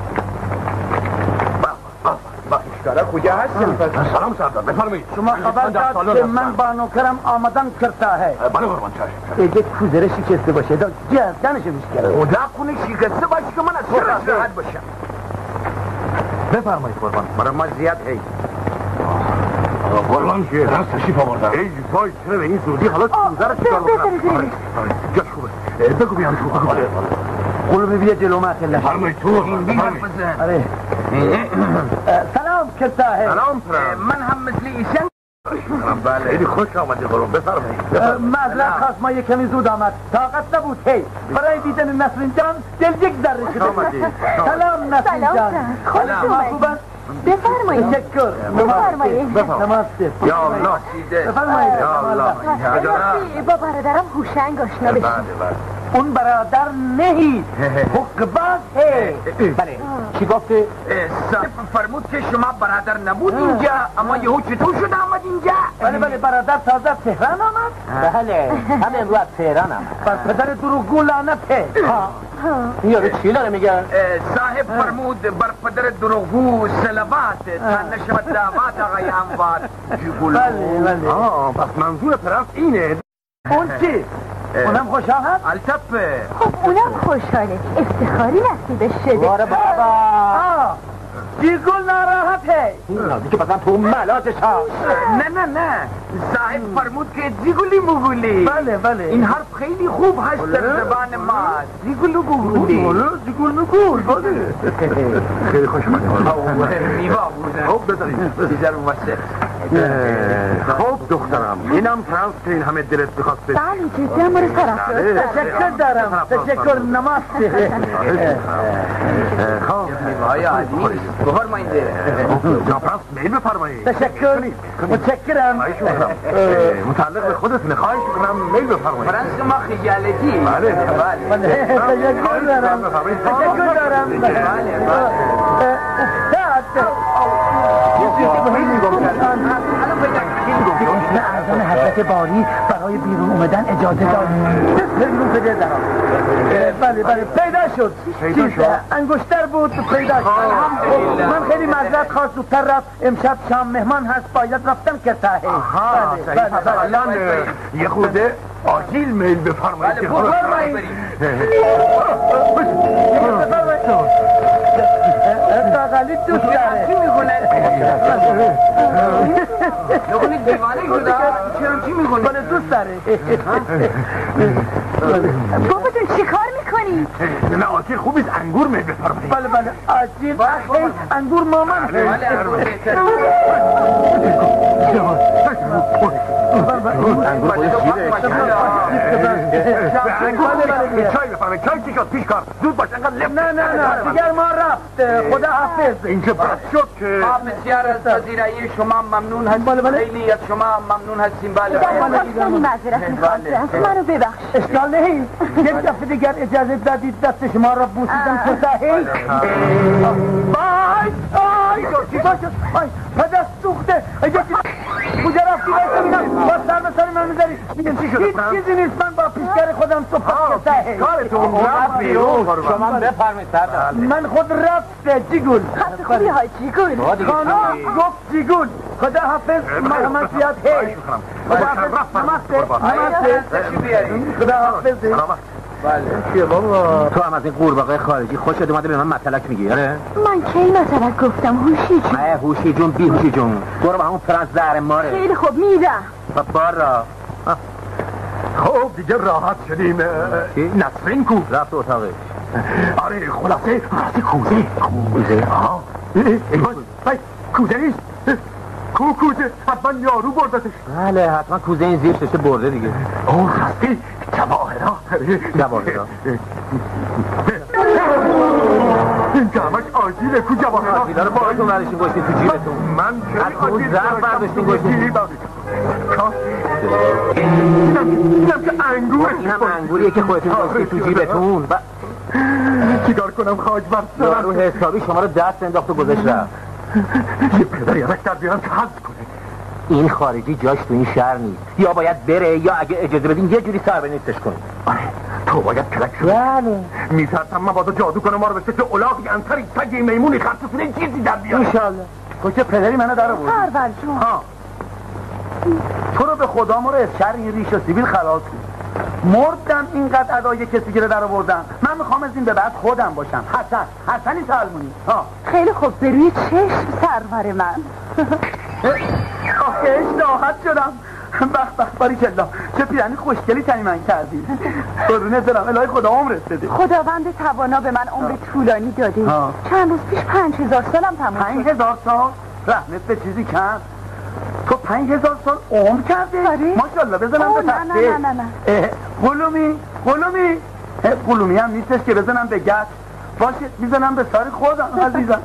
کارا کجا هستن پس سلام سردار. بفرمایید. شما خبر داد که. من با نوکرم آمدن کرتا ہے بله قربان چشم اگه کوزره شکسته باشه. دا گردنش میشکنه خدا کنه شکسته باشه که من از سرش راحت باشم. بفرمایید قربان. برای ما زیاد هی. قربان که دست تشریف آوردم. ای وای چرا به این زودی حالا کوزه رو چیکار بکنم جاش خوبه. بگو بیام تو بگو بله قلوب بیا جلو ما خیلی بفرمایید تو. بفرمایید. بزن. آره. سلام کرتا ہے۔ سلام پرم۔ من هم مثل ایشان بله. خیلی خوش آمدی قربان بفرمایید. معذرت خواست ما یه کمی زود آمد. طاقت نبود. هی برای دیدن نسرین جان دل یک ذره شده. سلام نسرین سلام جان. خوش شما اومدی. خوبن بفرمایید. تشکر. بفرمایید. نمسته یا الله. بفرمایید. یا الله. با برادرم هوشنگ آشنا بشید بله بله. اون برادر نهی حقباز ہے بله. چی گفته فرمود که شما برادر نبود اینجا اما یهو چطور شد آمد اینجا؟ بله بله برادر تازه تهران آمد. بله همه امرو از تهران آمد. بر پدر دروگو لعنته یارو چی داره میگه؟ صاحب فرمود بر پدر دروغو سلوات. تا نشود دعوات آقای انوار. بله بله. آه پس منظور پرنس اینه. اون چی؟ اونم خوشحال هست التف خب اونم خوشحاله. افتخاری نصیبش شده. باره بابا. آه دیگل ناراحته دیگه مثلا تو ملاتش ها نه نه نه صاحب فرمود که زیگولی مگولی بله بله این حرف خیلی خوب هست در زبان ما زیگولو گوگولی دیگل نگول بله خیلی خوش آمدی میوا بودن خب بذارید دیگر موثق خب دخترم اینم فرانس که این همه دلت می‌خواست بله جدی هم مورد طرف تشکر دارم تشکر نماسته خب های عادی بفرمایید جناب فرانس میل بفرمایید تشکر متشکرم متعلق به خودتونه خواهش می‌کنم میل بفرمایید فرانس ما خجالتی بله بله، تشکر دارم تشکر دارم بله بله نه ارزان حضرت باری برای بیرون اومدن اجازه داد. بیرون پدر درام بله بله پیدا شد. پیدا شد؟ انگشتر بود پیدا شد. خب، من خیلی معذرت خواست زودتر رفت. امشب شام مهمان هست باید رفتم که تاهه ها بله صحیح بله بله اه، یه خورده آجیل میل بفرمایید بله که بفرمایید. (laughs) داغلی دوست داره (laughs) چی می‌کنه نکنه دیوانه شده چرا چی می‌کنه دوست داره. بابا جون چی می‌کنی؟ نه آجیل خوب است انگور میل بفرمایید بله بله عجیب خیلی انگور مامان بله انگور. چای بفرمایید چای چی شد پیش کار زود باش انقدر لب نه نه نه دیگر ما رفت خدا حافظ این که بد شد که ما بسیار از پذیرایی شما ممنون هستیم خیلی از شما ممنون هستیم بله در خیلی معذرت می‌خواستم منو ببخش اشکال نیست یک دفعه دیگر اجازه دادید دست شما را بوسیدم که صحیح آی آی چی باشه آی پدر سوخته. کجا رفتی باید ببینم با سر به سر من می‌ذاری. میگم چی شده؟ هیچ چیزی نیست. من با پیشگر خودم تو پاک صحیح کارتون رفت بیرون. شما بفرمایید سردار من خود رفت جیگول خط خوبی های چیگون؟ خانم گفت جیگول خدا حافظ مرحمت زیاد هی. خدا حافظ نمسته. نمسته. خدا حافظ. تو هم از این قورباغه خارجی خوشت اومده به من مطلق میگی آره من کی مثلا گفتم هوشی جون نه هوشی جون بی هوشی جون برو به همون فرانس زهر ماره خیلی خوب میرم و بارا خب دیگه راحت شدیم؟ نسرین کو رفت اتاقش آره خلاصه راستی کوزه کوزه؟ آه کوزه نیست کو کوزه حتما یارو بردتش. بله حتما کوزه این زیر ششه برده دیگه. اوه راستی جواهرا. جواهرا. این که همش آجیله کو جواهرا. آجیلا رو بارتون برداشتین گوشتین تو جیبتون. من از اون ظرف برداشتین گوشتین اینم که انگور این هم انگوریه که خودتون گوشتین تو جیبتون. چیکار کنم خاک بر سرم حسابی شما رو دست انداخت و گذاشت رفت. یه پدری ازش در بیارم که حد کنه. این خارجی جاش تو این شهر نیست. یا باید بره یا اگه اجازه بدین یه جوری سر به نیستش کنه. آره تو باید کلک شد بله. میترسم مبادا جادو کنه ما رو به شکل الاغی انتری تگی میمونی خرسسونه چیزی در بیاره انشالله که پدری منو در آوردی. پرور جون. ها تو رو به خدا ما رو از شر این ریش و سیبیل خلاص کن. مردم اینقدر ادای کسی که رو در آوردم من می‌خوام از این به بعد خودم باشم. حسن حسنی سلمونی. ها. خیلی خوب به روی چشم سرور من. آخه راحت شدم. بخ بخ باریکلا چه پیرنی خوشگلی تنی من کردی. قربونت برم الهی خدا عمرت بده. خداوند توانا به من عمر طولانی داده. چند روز پیش پنج هزار سالم تموم پنج شد هزار سال؟ رحمت به چیزی کم تو پنج هزار سال عمر کرده آره. ماشاءالله بزنم به نه، نه، تخته نه، نه، نه. اه، قلومی قلومی. اه، قلومی هم نیستش که بزنم به گچ. باشه می‌زنم به ساری خودم عزیزم.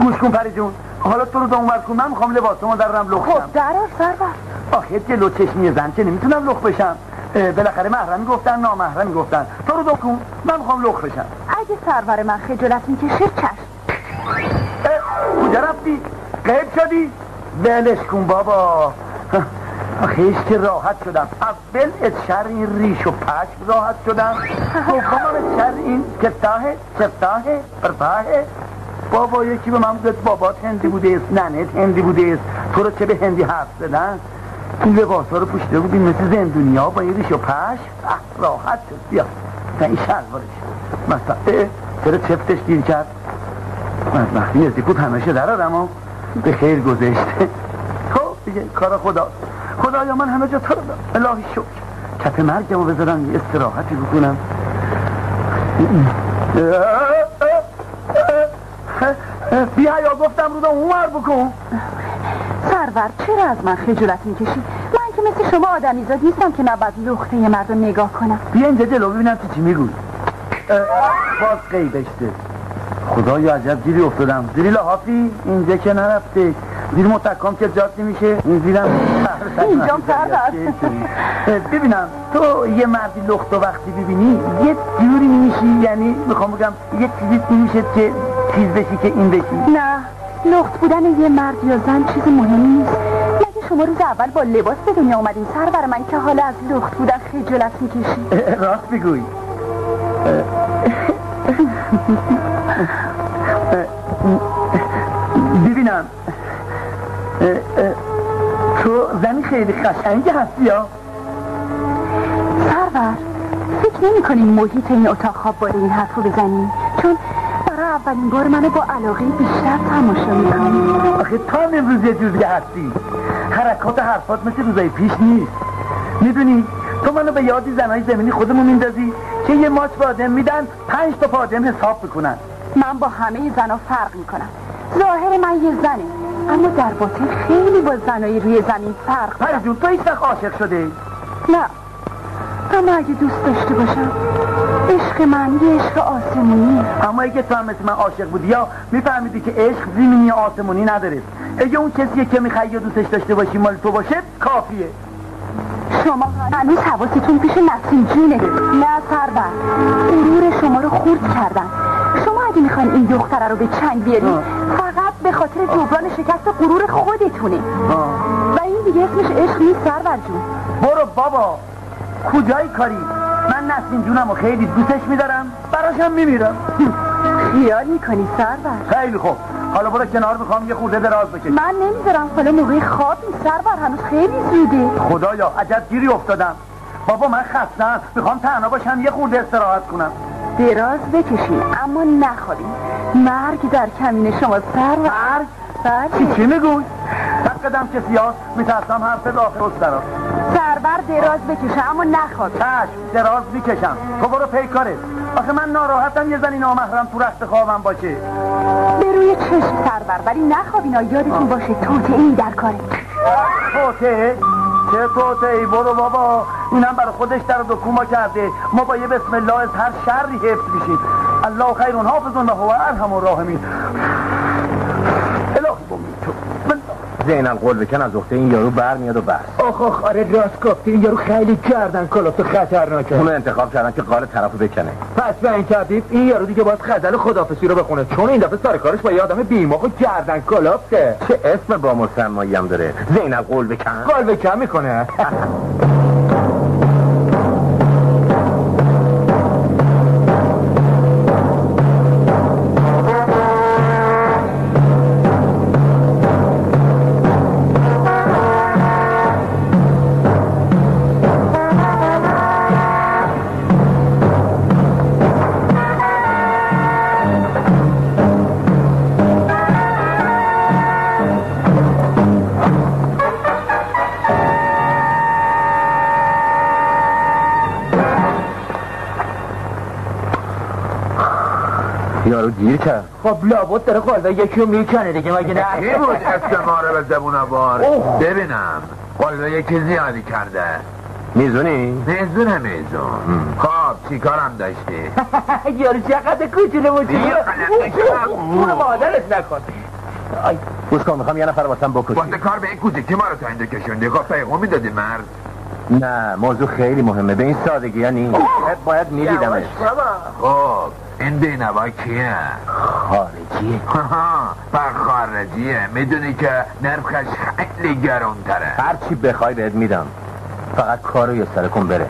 گوش کن پری جون. حالا تو رو دنبال کن. من می‌خوام لباسمو درم لخ خب درار سرور آخه جلو چشمی زن که نمی‌تونم لخ بشم. بالاخره محرمی گفتن نامحرمی گفتن تو رو دو کن. من می‌خوام لخ بشم. اگه سرور من خجالت می‌کشه چشم. کجا رفتی؟ قیب شدی؟ ولش کن بابا. آخیش که راحت شدم. اول از شر این ریش و پشم راحت شدم. (laughs) دومم از شر این کفتاهه چفتاهه پرپاهه. بابا یکی به من گفت بابات هندی بوده است ننت هندی بوده است تو رو چه به هندی حرف زدن؟ این لباس ها رو پوشیده بودیم مثل زندونیا با یه ریش و پشم؟ راحت شد. بیا. نه این شلوارش. مثلا چرا چفتش گیر کرد؟ از وقتی نزدیک همیشه در آدم ها به خیر گذشته خب دیگه کار خدا. خدایا من همه جا تو رو دارم. الهی شکر. کف مرگمو بذارم یه استراحتی بکنم. بیا یا گفتم رو اونور بکن. سرور چرا از من خجالت می‌کشی؟ من که مثل شما آدمیزاد نیستم که نباید لخته یه مرد رو نگاه کنم. بیا اینجا جلو ببینم تو چی میگوی باز قیبشته. خدایا عجب گیری افتادم. زیری لحافی؟ اینجا که نرفته. زیر متکام که جات نمیشه. این زیرم اینجام سرور. اه، (laughs) ببینم تو یه مردی لخت و وقتی ببینی یه جوری میشی یعنی می‌خوام بگم یه چیزی میشه که چیز بشی که این بشی. نه. لخت بودن یه مرد یا زن چیز مهمی نیست. مگه شما روز اول با لباس به دنیا اومدین سرور من که حالا از لخت بودن خجالت می‌کشی. (laughs) راست بگوی (laughs) ببینم. تو زنی خیلی قشنگی هستی یا؟ سرور فکر نمی کنین محیط این اتاق خواب باره این حرف رو بزنین چون برای اولین بار منو با علاقه بیشتر تماشا می‌کنی. آخه تا امروز یه دیگه هستی. حرکات و حرفات مثل روزای پیش نیست. می‌دونی تو منو به یادی زنهای زمینی خودمون میندازی که یه ماچ به آدم میدن پنج تا پا آدم حساب بکنن من با همه زنا فرق می‌کنم. ظاهر من یه زنه. اما در باطن خیلی با زنای روی زمین فرق پری جون تو هیچ وقت عاشق شده نه. اما اگه دوست داشته باشم عشق من یه عشق آسمونی. اما اگه تو هم مثل من عاشق بودی یا میفهمیدی که عشق زمینی آسمونی نداره. اگه اون کسیه که می‌خوای یا دوستش داشته باشی مال تو باشه کافیه. شما هنوز حواستون پیش نسیم جونه. نه سربر غرور شما رو خورد کردن. شما اگه می‌خواین این دختره رو به چنگ بیاری فقط به خاطر جبران شکست غرور خودتونه. و این دیگه اسمش عشق نیست سرور جون. برو بابا. کجای کاری؟ من نسیم جونم و خیلی دوستش میدارم. براشم میمیرم. خیال می‌کنی سرور؟ خیلی خوب. حالا برو کنار می‌خوام یه خورده دراز بکش من نمی‌ذارم حالا موقع خواب نیست سرور هنوز خیلی زوده خدایا عجب گیری افتادم. بابا من خستم. می‌خوام تنها باشم یه خورده استراحت کنم. دراز بکشین اما نخوابین مرگ در کمین شما سرور مرگ بله. چی میگوی؟ حق قدم که سیاس میترسم حرف داخل استراحت سرور دراز بکشه اما نخوابین چشم دراز می‌کشم. تو برو پیکاره آخه من ناراحتم یه زنی نامحرم تو رخت خوابم باشه. به روی چشم سرور ولی نخوابینا یادتون باشه توته این در کاره. توته چه توته ای برو بابا. اینم برای خودش در دکوما کرده. ما با یه بسم الله از هر شری حفظ میشیم. الله خیرون حافظون و هو ارحم الراحمین. من زین القول بکن از اخته این یارو برمیاد و بس آخ آخ آره راست گفتی. این یارو خیلی گردن کلافت خطرناکه اونو انتخاب کردن که قال طرفو بکنه. پس به این ترتیب این یارو دیگه باید غزل خدافسی رو بخونه. چون این دفعه سر کارش با یه آدم بیماغ و گردن کلافته چه اسم با مسمایی هم داره. زین القول بکن. قلب کم می‌کنه. (laughs) یارو گیر کرد. خب لابد داره قلبه یکی رو می‌کنه دیگه مگه نه؟ کی بود استماره به زبون بار؟ ببینم. قلبه یکی زیادی کرده. میزونی؟ میزونه میزون. خب چی کارم داشتی؟ (laughs) یارو چقدر کوچوله بیا موچوله اون مادرت نکن. گوش کن می‌خوام یه نفر واسم واسه بکشی کار به این کوچیکی ما رو تا اینجا کشوندی خب پیغون می‌دادی مرد؟ نه موضوع خیلی مهمه. به این سادگی نیست. باید میدیدمش. خب. این بینوا کیه؟ خارجیه پر خارجیه. می‌دونی که نرخش خیلی گرونتره. هر چی بخوای بهت میدم. فقط کارو یه سر کن بره.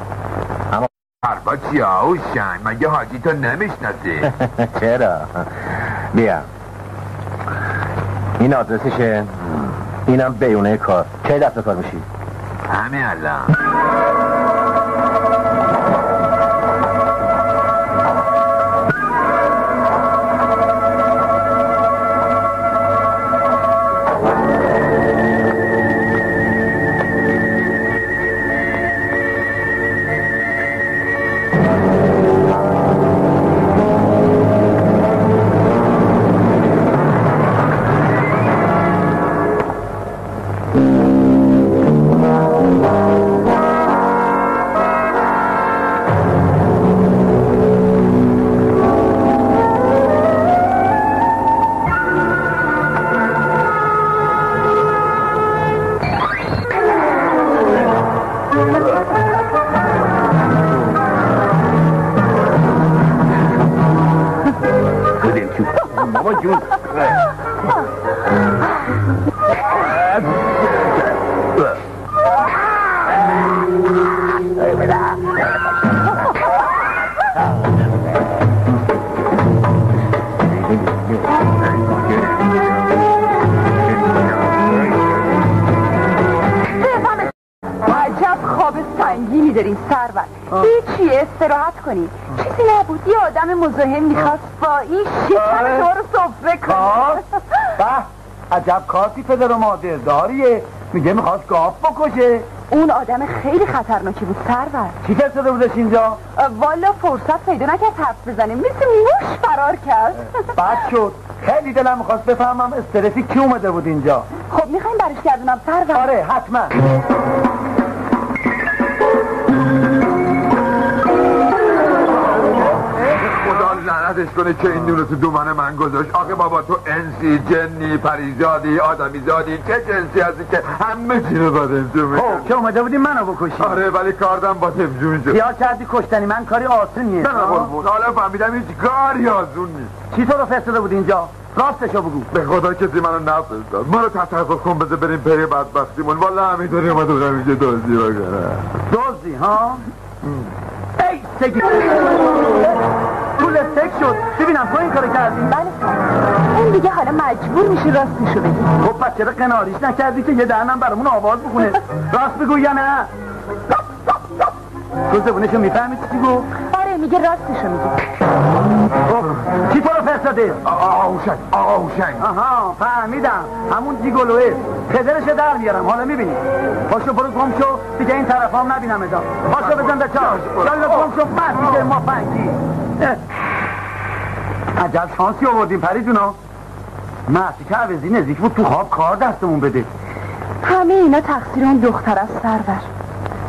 حرفا چیه اوشنگ مگه حاجی تو نمی‌شناسی؟ (laughs) چرا؟ بیا. این آدرسشه. اینم بیونه کار. کی دست به کار میشی؟ همین الان. مزاحم می‌خواست با این شکر تو رو صفره کنه به عجب کارتی پدر و مادر داریه. میگه می‌خواست گاف بکشه. اون آدم خیلی خطرناکی بود سرور. چی فرستاده بودش اینجا؟ والا فرصت پیدا نکرد حرف بزنیم مثل موش فرار کرد. بعد شد. خیلی دلم می‌خواست بفهمم استرسی کی اومده بود اینجا. خب می‌خوایم برش گردونم سرور. آره حتما. لعنتش کنه که این نونو تو دومن من گذاشت. آخه بابا تو انسی جنی پریزادی آدمی زادی چه جنسی هستی که همه چی رو با دمجون می‌کنی؟ خب که اومده بودی منو بکشی. آره ولی کاردم با دمجون شد یا کردی کشتنی من کاری آسونیه نه نه قربون حالا فهمیدم هیچ کاری آزون نیست. چی تو رو فرستاده بود اینجا؟ راستشو بگو. به خدا کسی منو نفرستاد. ما رو تصرف کن بذار بریم پی بدبختیمون. والا همینطوری اومد بودم اینجا دزدی بکنه. دوزی ها؟ ای سگی پول سگ شد. ببینم تو این کارو کردی. بله. اون دیگه حالا مجبور میشه راستشو بگی خب پس چرا قناریش نکردی که یه دهنم برامون آواز بخونه؟ راست بگو یا نه؟ تو زبونشو می‌فهمی چی گفت آره میگه راستشو میگه. خب کی تو رو فرستاده؟ آقا هوشنگ آقا هوشنگ آها فهمیدم. همون دیگولوه پدرش در میارم. حالا می‌بینی. پاشو برو گم شو. دیگه این طرف هم نبینم ازا پاشو بزن به چار یالا گم شو. بس دیگه ما فنگی عجب شانسی آوردیم پری جونا محسی که عوضی نزدیک بود تو خواب کار دستمون بده. همه اینا تقصیر اون دختر از سرور.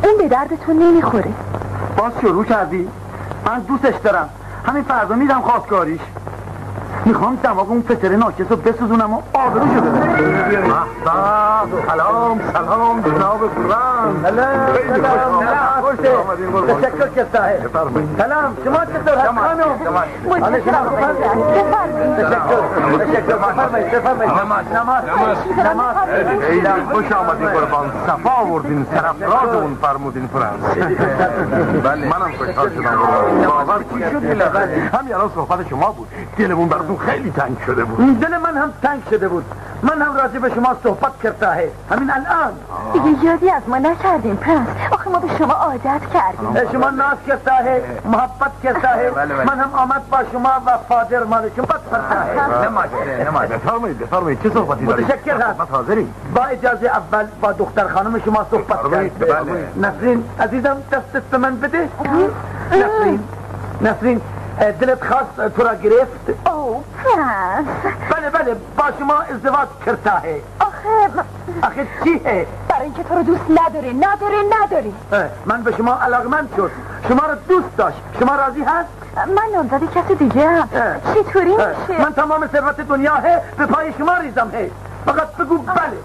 اون به درد تو نمی‌خوره. باز شروع کردی. من دوستش دارم. همین فردا میدم خواستگاریش. می‌خوام دماغ اون پسر ناکس رو بسوزونم و آبروشو ببرم. سلام سلام جناب قربان. تشکر که صاحب. بفرمایید. سلام شما چطور هست؟ خانم؟ خوش آمدین قربان. صفا آوردین سرفرازمون فرمودین فرانس. منم خوشحال شدم قربان. باور بالاخره همین الان صحبت شما بود. دلمون براتون خیلی تنگ شده بود. دل من هم تنگ شده بود. من هم راضی به شما صحبت کرده. ہے همین الان. دیگه یادی از ما نکردیم پرنس آخه ما به شما عادت کردیم. شما ناز کرده. ہے محبت کرده. ہے من هم آمد با شما و فادر مال شما کرده ہے نماشه نماشه بفرمایید بفرمایید. چه صحبتی دارید؟ متشکر هست. خدمت حاضری با اجازه اول با دختر خانم شما صحبت کرد. بله. نسرین عزیزم دستت به من بده. نسرین نسرین. دلت خواست تو را گرفت؟ او پرنس بله بله با شما ازدواج کرده ہے آخه آخه چی ہے برای اینکه تو رو دوست نداره نداره نداره من به شما علاقمند شد. شما را دوست داشت. شما راضی هست؟ من نامزد کسی دیگه هم. چطوری میشه؟ من تمام ثروت دنیا ہے به پای شما ریزم ہے فقط بگو بله.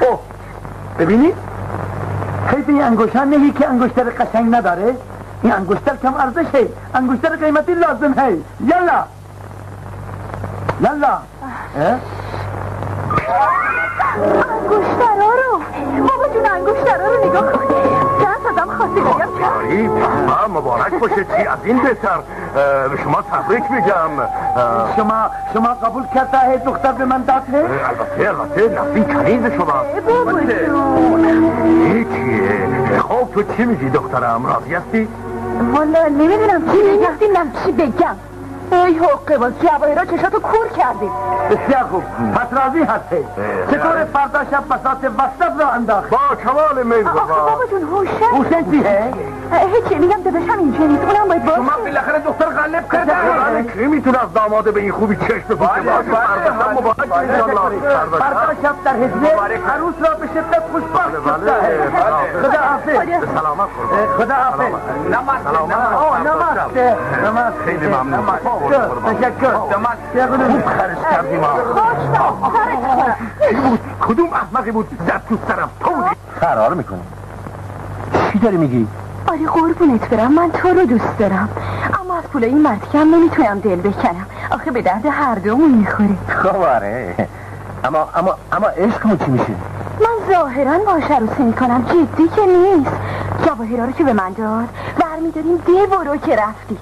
اوه ببینید خیلی انگشتر نهی که انگشتر قشنگ نداره. این انگشتر کم ارزش ہے انگشتر قیمتی لازم ہے یلا. یلا؟ انگشترا رو. بابا جون انگشترا رو نگاه کن. چند آدم آری بابا مبارک باشه. چی؟ از این بهتر. به شما تبریک میگم. شما شما قبول کرده ہے دختر به من داد البته البته نفی کنیز شما. بابا جون. هیچیه خب تو چی میگی دخترم؟ راضی هستی؟ والا نمی‌دونم چی نمی‌دونم چی بگم ای حقه باز جواهرا چشاتو کور کردیم. بسیار خوب. پس راضی هستی؟ چطور فردا شب بساط وسط را انداخت با کمال میل آخه قربان بابا. جون هوشن حسین چی ہے هیچی میگم داداشم اینجا نیست اونم باید باشه. بالاخره دختر غالب بله، کی می‌تونه از داماده به این خوبی چشم فردا شب مبارک انشالله فردا شب. در هجله عروس را به شدت خوشبخت بله، کرده بله. خدا حافظ. به سلامت خدا حافظ. آه نمسته نمسته. خیلی ممنون. تشکر. خوب خرج کردیم. کی بود؟ کدوم احمقی بود؟ زد تو سرم. تو بودی. فرار می‌کنه چی داری میگی؟ آره قربونت برم. من تو رو دوست دارم. اما از پولای این مرد کم نمی‌تونم دل بکنم. آخه به درد هر دومون می‌خوره. خب آره. اما اما اما عشقمون چی میشه؟ من ظاهرا باش عروسی می‌کنم. جدی که نیست. جواهرها رو که به من داد. برمیداریم ده برو که رفتی.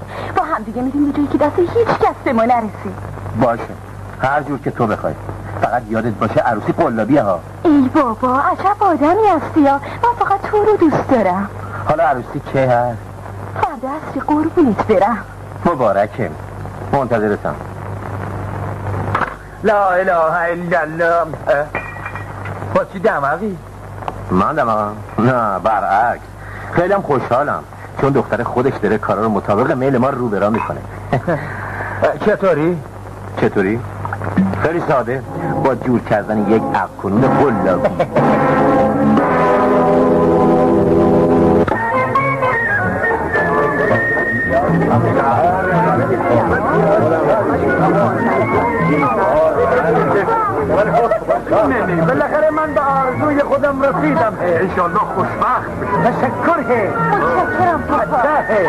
هم دیگه میریم یه جایی که دست هیچ کس به ما نرسید باشه. هر جور که تو بخوای. فقط یادت باشه عروسی قلابیه ها. ای بابا عجب آدمی هستی یا من فقط تو رو دوست دارم. حالا عروسی که هست؟ فردا هستی قربونت برم. مبارکه. منتظرتم. لا اله الا الله. با چی دماغی؟ من دماغم. نه برعکس. خیلی هم خوشحالم. چون دختر خودش داره کارا رو مطابق میل ما رو برا می‌کنه (laughs) چطوری؟ چطوری؟ خیلی ساده با جور کردن یک اقکنون قلابی (laughs) رسیدم انشالله خوشبخت بشه تشکر متشکرم پاپا. اچھا ہے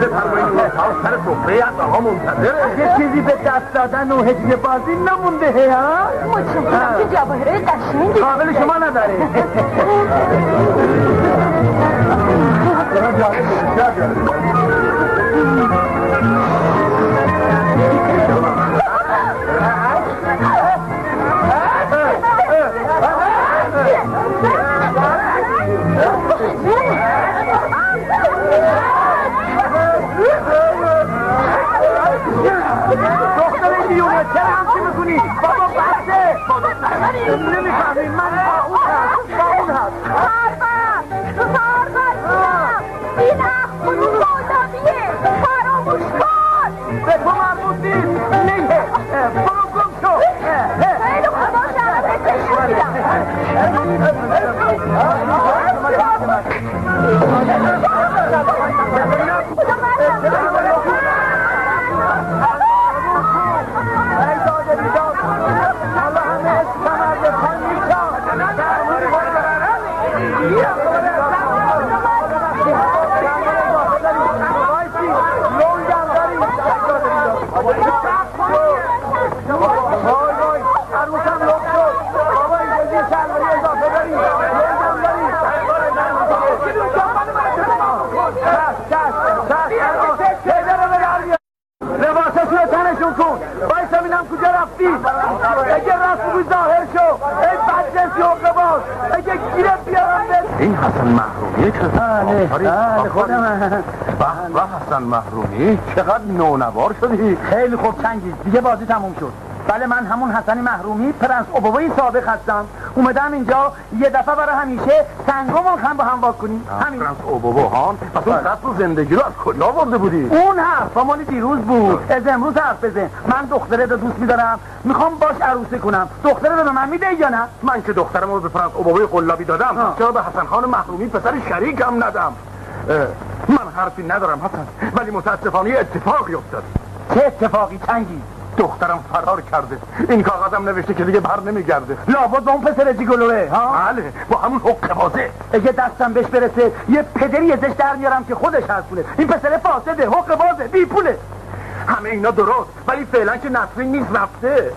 بفرمایید تا سر سفره از آقا منتظره یه چیزی به دست دادن و هدیه بازی نمونده ها؟ متشکرم. که جواهرهای قشنگی. قابل شما نداره. (laughs) (laughs) بایستا بینم کجا رفتی. اگه رفت بگو ظاهر شو. ای بدجنس حقه باز اگه گیرت بیارم به این حسن محرومی چه بله بله خودم به به حسن محرومی چقدر نونوار شدی. خیلی خوب چنگی. دیگه بازی تموم شد. بله من همون حسن محرومی پرنس اوبوی سابق هستم. اومدم اینجا یه دفعه برای همیشه سنگامونو با هم وا کنیم. همین. پرنس اوبابو هان پس اون قصر و زندگی رو از کجا آورده بودی؟ اون حرفا مال دیروز بود. از امروز حرف بزن. من دختره رو دوست میدارم. می‌خوام باش عروسی کنم. دختره رو به من میده یا نه؟ من که دخترم رو به فرانس اوبابوی قلابی دادم. چرا به حسن خان محرومی پسر شریکم ندم؟ من حرفی ندارم حسن ولی متاسفانه اتفاقی افتاد. چه اتفاقی چنگی؟ دخترم فرار کرده. این کاغذم نوشته که دیگه بر نمیگرده. لابد اون پسر جیگلوه ها؟ بله با همون حق بازه. اگه دستم بهش برسه یه پدری ازش در میارم که خودش هست پوله این پسر فاسده حق بازه بی پوله. همه اینا درست. ولی فعلا که نسرین نیست رفته.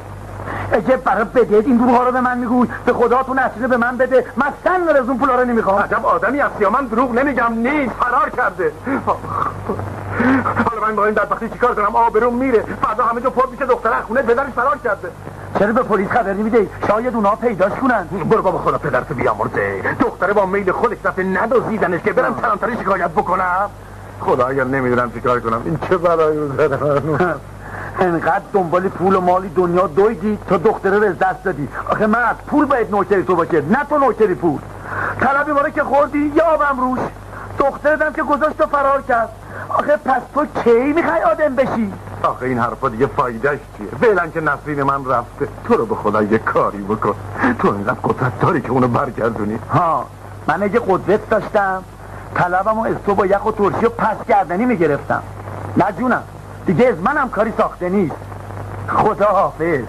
اگه برای بدهید. این دروغ ها رو به من میگوی. به خدا تو نسرین به من بده. من سن از اون پولا رو نمی‌خوام. عجب آدمی هستی. من دروغ نمیگم. نیست فرار کرده. حالا من با این بدبختی چیکار کنم؟ آبروم میره. فردا همه جا پر میشه. دختر از خونه پدرش فرار کرده. چرا به پلیس خبر نمیده شاید اونا پیداش کنن. برو بابا خدا پدرت بیامرزه. دختره با میل خودش دفعه ندازیدنش که برم کلانتری شکایت بکنم. خدا اگر نمی‌دونم چیکار کنم. این چه بلایی رو زدم (laughs) انقدر دنبال پول و مالی دنیا دویدی تا دختره رو از دست دادی. آخه مرد پول باید نوکری تو باشه نه تو نوکری پول. طلبی باره که خوردی یا آبم روش دخترتم که گذاشت و فرار کرد. آخه پس تو کی می‌خوای آدم بشی؟ آخه این حرفا دیگه فایدهش چیه؟ فعلا که نسرین من رفته. تو رو به خدا یه کاری بکن. تو اینقدر قدرت داری که اونو برگردونی. ها من اگه قدرت داشتم. طلبم و از با یخ و ترشی و پس گردنی می‌گرفتم. نه جونم دیگه از منم کاری ساخته نیست. خدا حافظ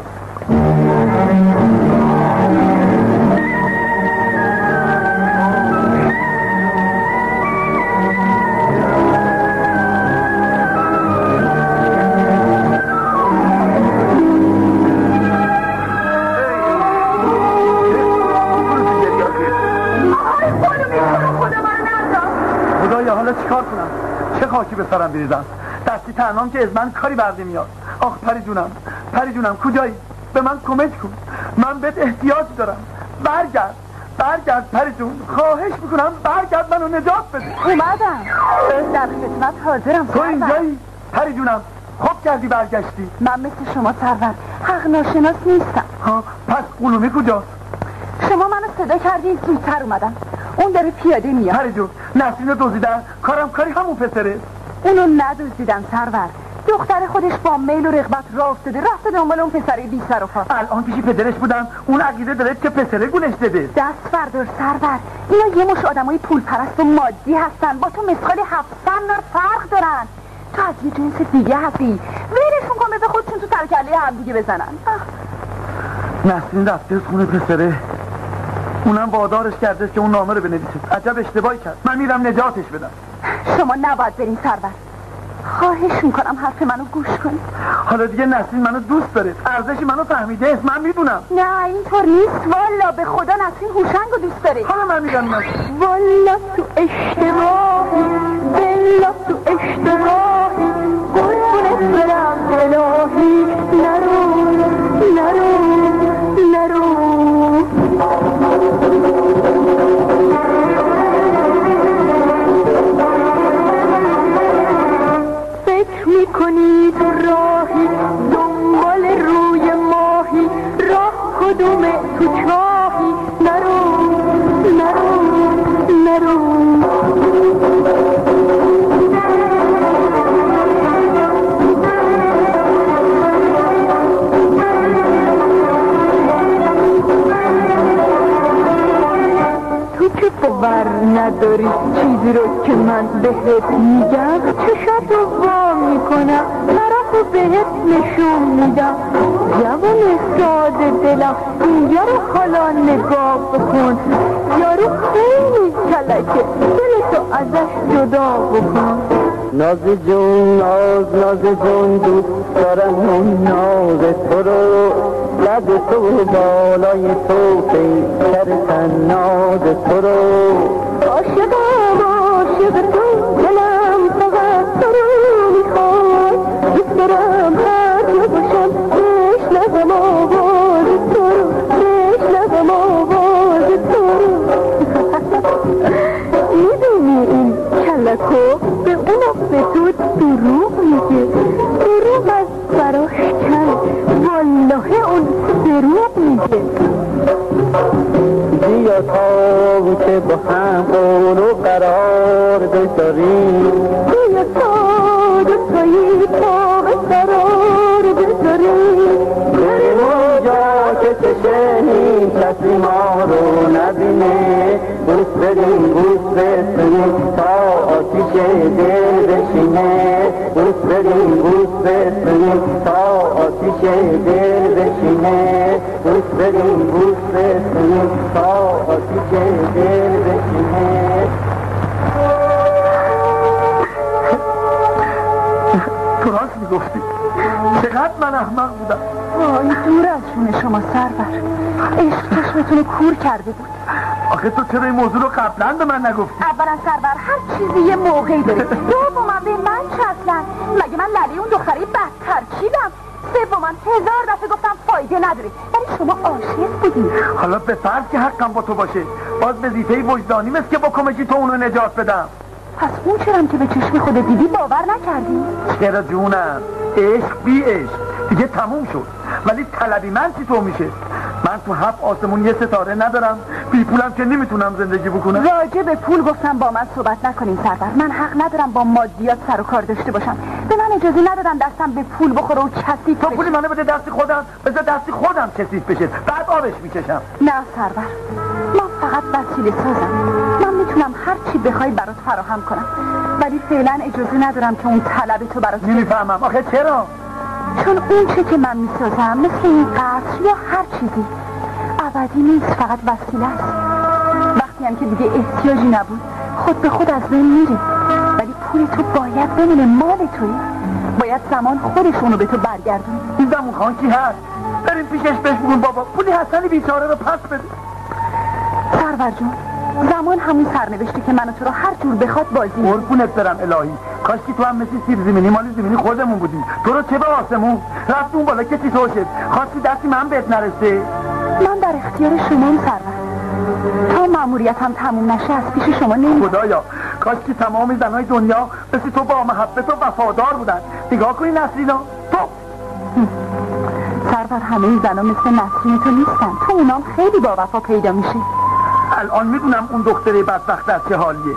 بریزم دستی تنهام که از من کاری برده میاد آخ پری جونم پری جونم کجایی؟ به من کمک کن. من بهت احتیاج دارم. برگرد برگرد پری جون خواهش می‌کنم برگرد منو نجات بده. اومدم. در خدمت حاضرم تو اینجایی؟ پری جونم خوب کردی برگشتی. من مثل شما سرور. حق ناشناس نیستم. ها پس قلومی کجاست؟ شما منو صدا کردین زودتر اومدم. اون داره پیاده میاد. پری جون نسرین رو دزدیدن کارم کاری همون پسره. اونو ندوزیدم سرور. دختر خودش با میل و رغبت راه افتاده رفته دنبال اون پسره بی سر و پا الان پیشی پدرش بودم اون عقیده داره که پسره گولش داده دست بردار سرور. اینا یه مش آدمای پول پرست و مادی هستن با تو مثال هفتن نار فرق دارن. تو از یه جنس دیگه هستی. ویرشون کن به خودشون تو سرکله هم دیگه بزنن. آه. نسرین رفته از خونه پسره. اونم وادارش کرده که اون نامه رو بنویسه. عجب اشتباهی کرد. من میرم نجاتش بدم. شما نباید برین سرور. خواهش می‌کنم حرف منو گوش کنی حالا دیگه نسرین منو دوست داره. ارزش منو فهمیده. است من می‌دونم. نه اینطور نیست. والا به خدا نسرین هوشنگ رو دوست داره حالا من میگم نه والا تو اشتباهی بلا تو اشتباهی قربونت برم الهی. نرو. فکر می‌کنی تو راهی دنبال روی ماهی. راه کدومه تو چاهی؟ نرو نرو نرو. باور نداری چیزی رو که من بهت میگم چشات رو وا می‌کنم؟ طرف بهت نشون میدم. جوان ساده دلم اینجا رو حالا نگاه بکن. یارو خیلی کلکه دلتو ازش جدا بکن. ناز جون ناز ناز جون دوست دارم اون ناز تو رو. لب تو بالای تو پیکر ناز تو رو. که با هم قول و قرار بذاریم. بیا تا دوتایی پا به قرار بذاریم. بریم اونجا که چشمی کسی ما رو نبینه. بوس بدیم بوس بسنیم تا آتیش دل بشینه بوس بدیم بوس بسنیم تا آتیش دل بشینه بوس بدیم بوس بسنیم تا آتیش دل بشینه تو راست می‌گفتی. چقدر من احمق بودم. وای دور از جون شما سرور. عشق چشمتون کور کرده بود. آخه تو چرا این موضوع رو قبلا به من نگفتی؟ اولا سرور هر چیزی یه موقعی داره. (laughs) دوما به من اصلا مگه من للی اون دختری بدتر چیدم سوما هزار دفعه گفتم فایده نداره. ولی شما عاشق بودی. حالا به فرض که حقم با تو باشه باز وظیفه وجدانی مثل که با کمکی تو اونو نجات بدم. پس اون چرم که به چشم خودت دیدی باور نکردی؟ چرا جونم؟ عشق بی عشق. دیگه تموم شد. ولی طلبی من چی تو میشه؟ من تو هفت آسمون یه ستاره ندارم. بی پولم که نمی‌تونم زندگی بکنم. راجع به پول گفتم با من صحبت نکنین سرور. من حق ندارم با مادیات سر و کار داشته باشم. به من اجازه ندادن دستم به پول بخوره و کثیف تو. پولی منو بده دست خودم. بذار دست خودم کثیف بشه. بعد آبش می‌کشم. نه سرور. من فقط وسیله سازم. من می‌تونم هر چی بخوای برات فراهم کنم. ولی فعلا اجازه ندارم که اون طلب تو برات نمی‌فهمم. آخه چرا؟ چون اون چه که من می‌سازم مثل این قصر یا هر چیزی ابدی نیست فقط وسیله است. وقتی هم که دیگه احتیاجی نبود خود به خود از بین میره ولی پول تو باید بمونه مال توی. باید زمان خودشونو به تو برگردون. این زمون خان کی هست؟ بریم پیشش بهش بگون بابا. پولی حسنی بیچاره رو پس بده سرور جون زمان همون سرنوشته که منو تو رو هر جور بخواد بازی قربونت برم الهی. کاش که تو هم مثل سیب زمینی مالی زمینی خودمون بودی تو رو چه به آسمون؟ رفت اون بالا کسی تو شد؟ خواستی دستی من بهت نرسه؟ من در اختیار شما سرور تا مأموریتم تموم نشه از پیش شما نمی خدایا کاش که تمام زنهای دنیا مثل تو با محبت و وفادار بودن. نگاه کنی نسرینا. تو! سرور همه زنا مثل نسرین تو نیستن. تو اونام خیلی با وفا پیدا میشه الان می‌دونم اون دختره بدبخت در چه حالیه.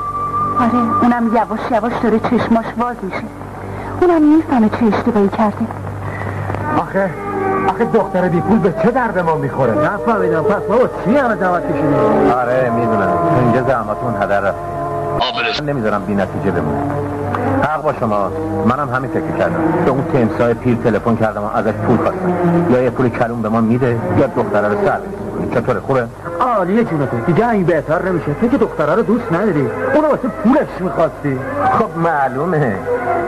آره اونم یواش یواش داره چشماش باز میشه. اونم می‌فهمه چه اشتباهی کرده. آخه آخه دختر بی پول به چه درد ما می‌خوره؟ نفهمیدم. پس بابا چی همه دعوت کشیدی؟ آره می‌دونم. اینجا زحمتون هدر رفت نمی‌ذارم بی نتیجه بمونه. حق با شما منم همین فکر کردم به اون تمسای پیر تلفن کردم و ازش پول خواستم یا یه پول کلون به ما میده یا دختره رو سر. چطوره خوبه عالیه جونتو دیگه این بهتر نمیشه تو که دختره رو دوست نداری اونو واسه پولش می‌خواستی خب معلومه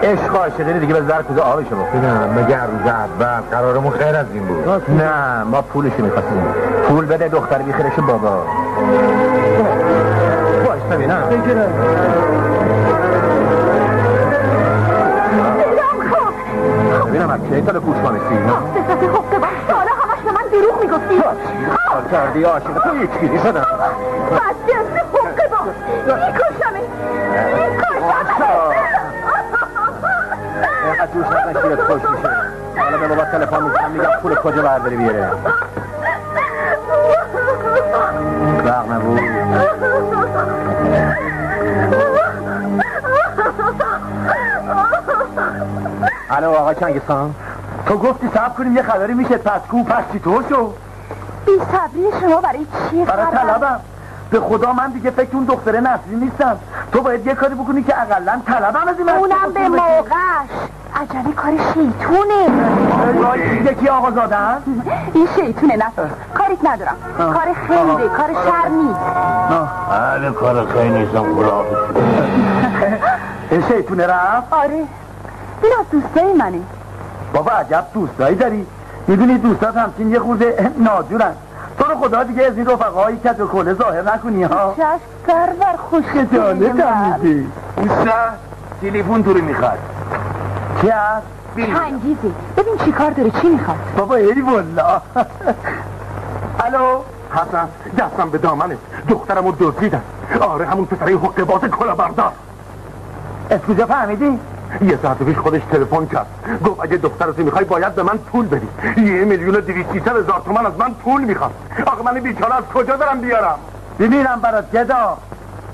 عشق عاشقی دیگه به زر کوزه آبشو بخور نه مگه روز اول قرارمون خیر از این بود نه ما پولشو می‌خواستیم پول بده دختر بیخیرش بابا باش ببینم چه سال پوش کنستی صفت حقه باش سالا همش به من دروغ می‌گفتی کار کردی عاشق تو یک گیری شدم بس جنس حقه باش میکشمه میکشمه اینقدر جوش نکن شیرت خوش میشه حالا به بابا تلفن می‌زنم میگم پول کجا برداری بیاره برق نبود الو آقا چنگستان تو گفتی صبر کنیم یه خبری میشه. پس کو پس چی تو شو؟ بی صبری شما برای چیه برای؟ طلبم. به خدا من دیگه فکر اون دختره نسلی نیستم. تو باید یه کاری بکنی که اقلا طلبم از این اونم به موقعش. عجله کار شیطونه. یکی آقا زاده این شیطونه نفر کاریت ندارم. کار خیره کار شر نیست. بله کار خیلی نیستم خدا (laughs) این شیطونه رفت؟ آره. این از دوستای منه. بابا عجب دوستایی داری. می‌دونی دوستات همچین یه خورده ناجورن تو رو خدا دیگه از این رفقایی کج و کله ظاهر نکنی ها؟ چشم سرور خوش خجالت هم میدی اوستا تلفن تو رو می‌خواد. چی هست؟ چنگیزه ببین چی کار داره چی می‌خواد. بابا ای والا. الو؟ حسن دستم به دامنت دخترم رو دزدیدن آره همون پسره حقه باز کلا بردار از کجا فهمیدی؟ یه ساعت پیش خودش تلفن کرد. گفت اگه دخترت می‌خوای باید به من پول بدی. یه میلیون و دویست سیصد هزار تومن از من پول می‌خواد. آقا من بیچاره از کجا دارم بیارم؟ ببینم برات گدا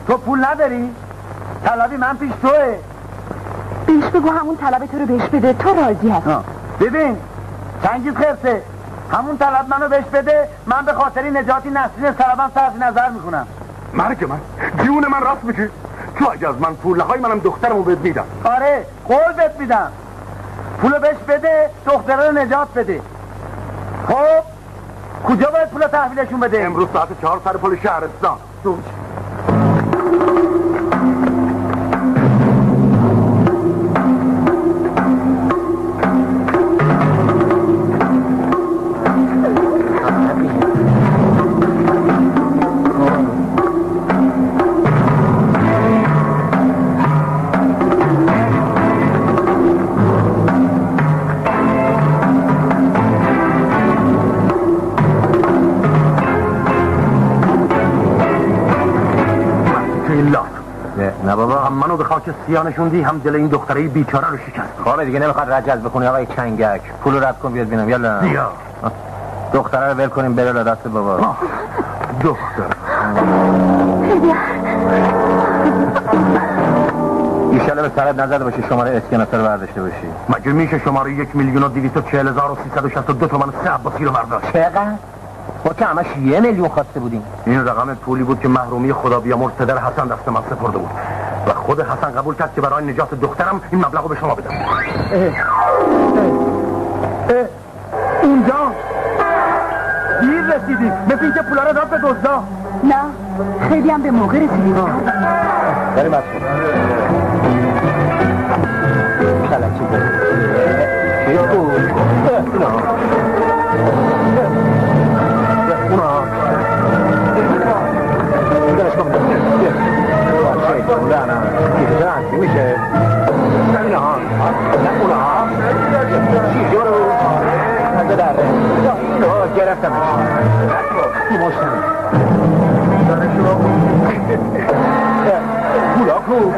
تو پول نداری؟ طلبی من پیش توه. بهش بگو همون طلب تو رو بهش بده. تو راضی هست. ببین چنگیز خرسه. همون طلب منو بهش بده من به خاطر نجاتی نسرین طلبم صرف نظر می‌کنم. مرگ من. جون من راست میگی تو اگه از من. پول نخوای منم دخترمو بهت میدم. آره قول بهت میدم. پولو بهش بده دختره رو نجات بده. خب کجا باید پول تحویلشون بده امروز ساعت چهار سر پل شهرستان هم منو به خاک سیانشون دی هم دل این دختره بیچاره رو شکست. خب دیگه نمی‌خواد رجز بکنی آقای چنگک. پول رو رد کن بیاد بینم یالا. بیا. دختره رو ول کنیم بره دست بابا. دختر. ایشالا به سرت نزده باشی شماره اسکناسه رو برداشته باشی. مگه میشه شماره یک میلیون و دویست و چهل هزار و سیصد و شست و دو تومن سه عباسی رو برداشت؟ چقدر؟ ما که همش یه میلیون خواسته بودیم. این رقم پولی بود که محرومی خدا بیامرز پدر حسن دست من سپرده بود. و خود حسن قبول کرد که برای نجات دخترم این مبلغ رو به شما بدم. اونجا؟ دیر رسیدی. مثل اینکه پولا رو داد به دزدا. نه خیلی هم به موقع رسیدیم بریم از مولانا Exactly, we said, سمینه ها نکنه ها چیزی رو نزده در این ها گرفتمش تو مشتم گولا کو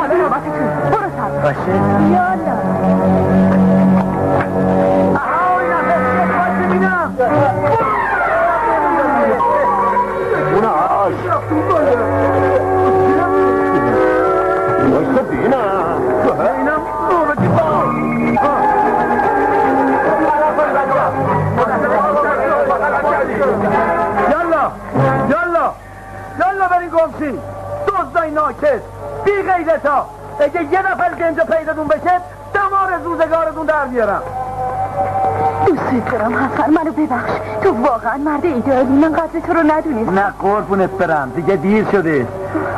حالا نوبتی تو برو سر باشه یالا گمشید دزدای ناکس. بی غیرتا اگه یه نفر که اینجا پیداتون بشه دمار روزگارتون در بیارم. دوست دارم حسن منو ببخش. تو واقعا مرد ایدئالی من قدر تو رو ندونست نه قربونت برم. دیگه دیر شده.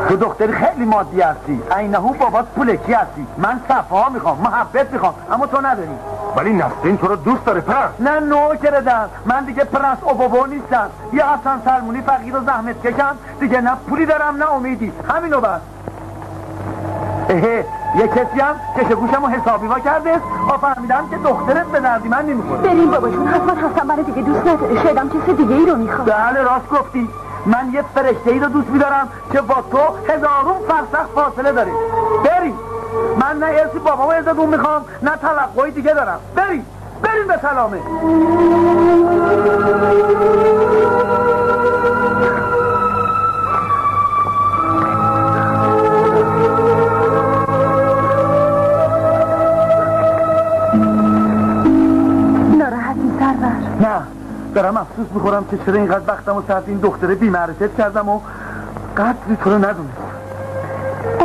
تو دختری خیلی مادی هستی. عینهو بابات پولکی هستی. من صفا می‌خوام محبت می‌خوام. اما تو نداری. ولی نسرین تو رو دوست داره پرنس. نه نوکردم من دیگه پرنس اوبابا نیستم. یه حسن سلمونی فقیر و زحمت کشم. دیگه نه پولی دارم نه امیدی. همینو بس. اهه یه کسی هم کش گوشم رو حسابی وا کرده آ فهمیدم که دخترت به دردی من نمی‌خوره. بریم بابا جون حتما حسن منو دیگه دوست نداره. شایدم کسی دیگه ای رو می‌خواد. بله راست گفتی. من یه فرشته ای رو دوست میدارم که با تو هزارون فرسخ فاصله داره. بریم. من نه ارسی بابامو ازتون می‌خوام نه توقعی دیگه دارم. بریم بریم به سلامه. نه دارم افسوس می‌خورم که چرا اینقدر وقتم و صرف این دختره بیمعرفت کردم و قدری تو رو ندونست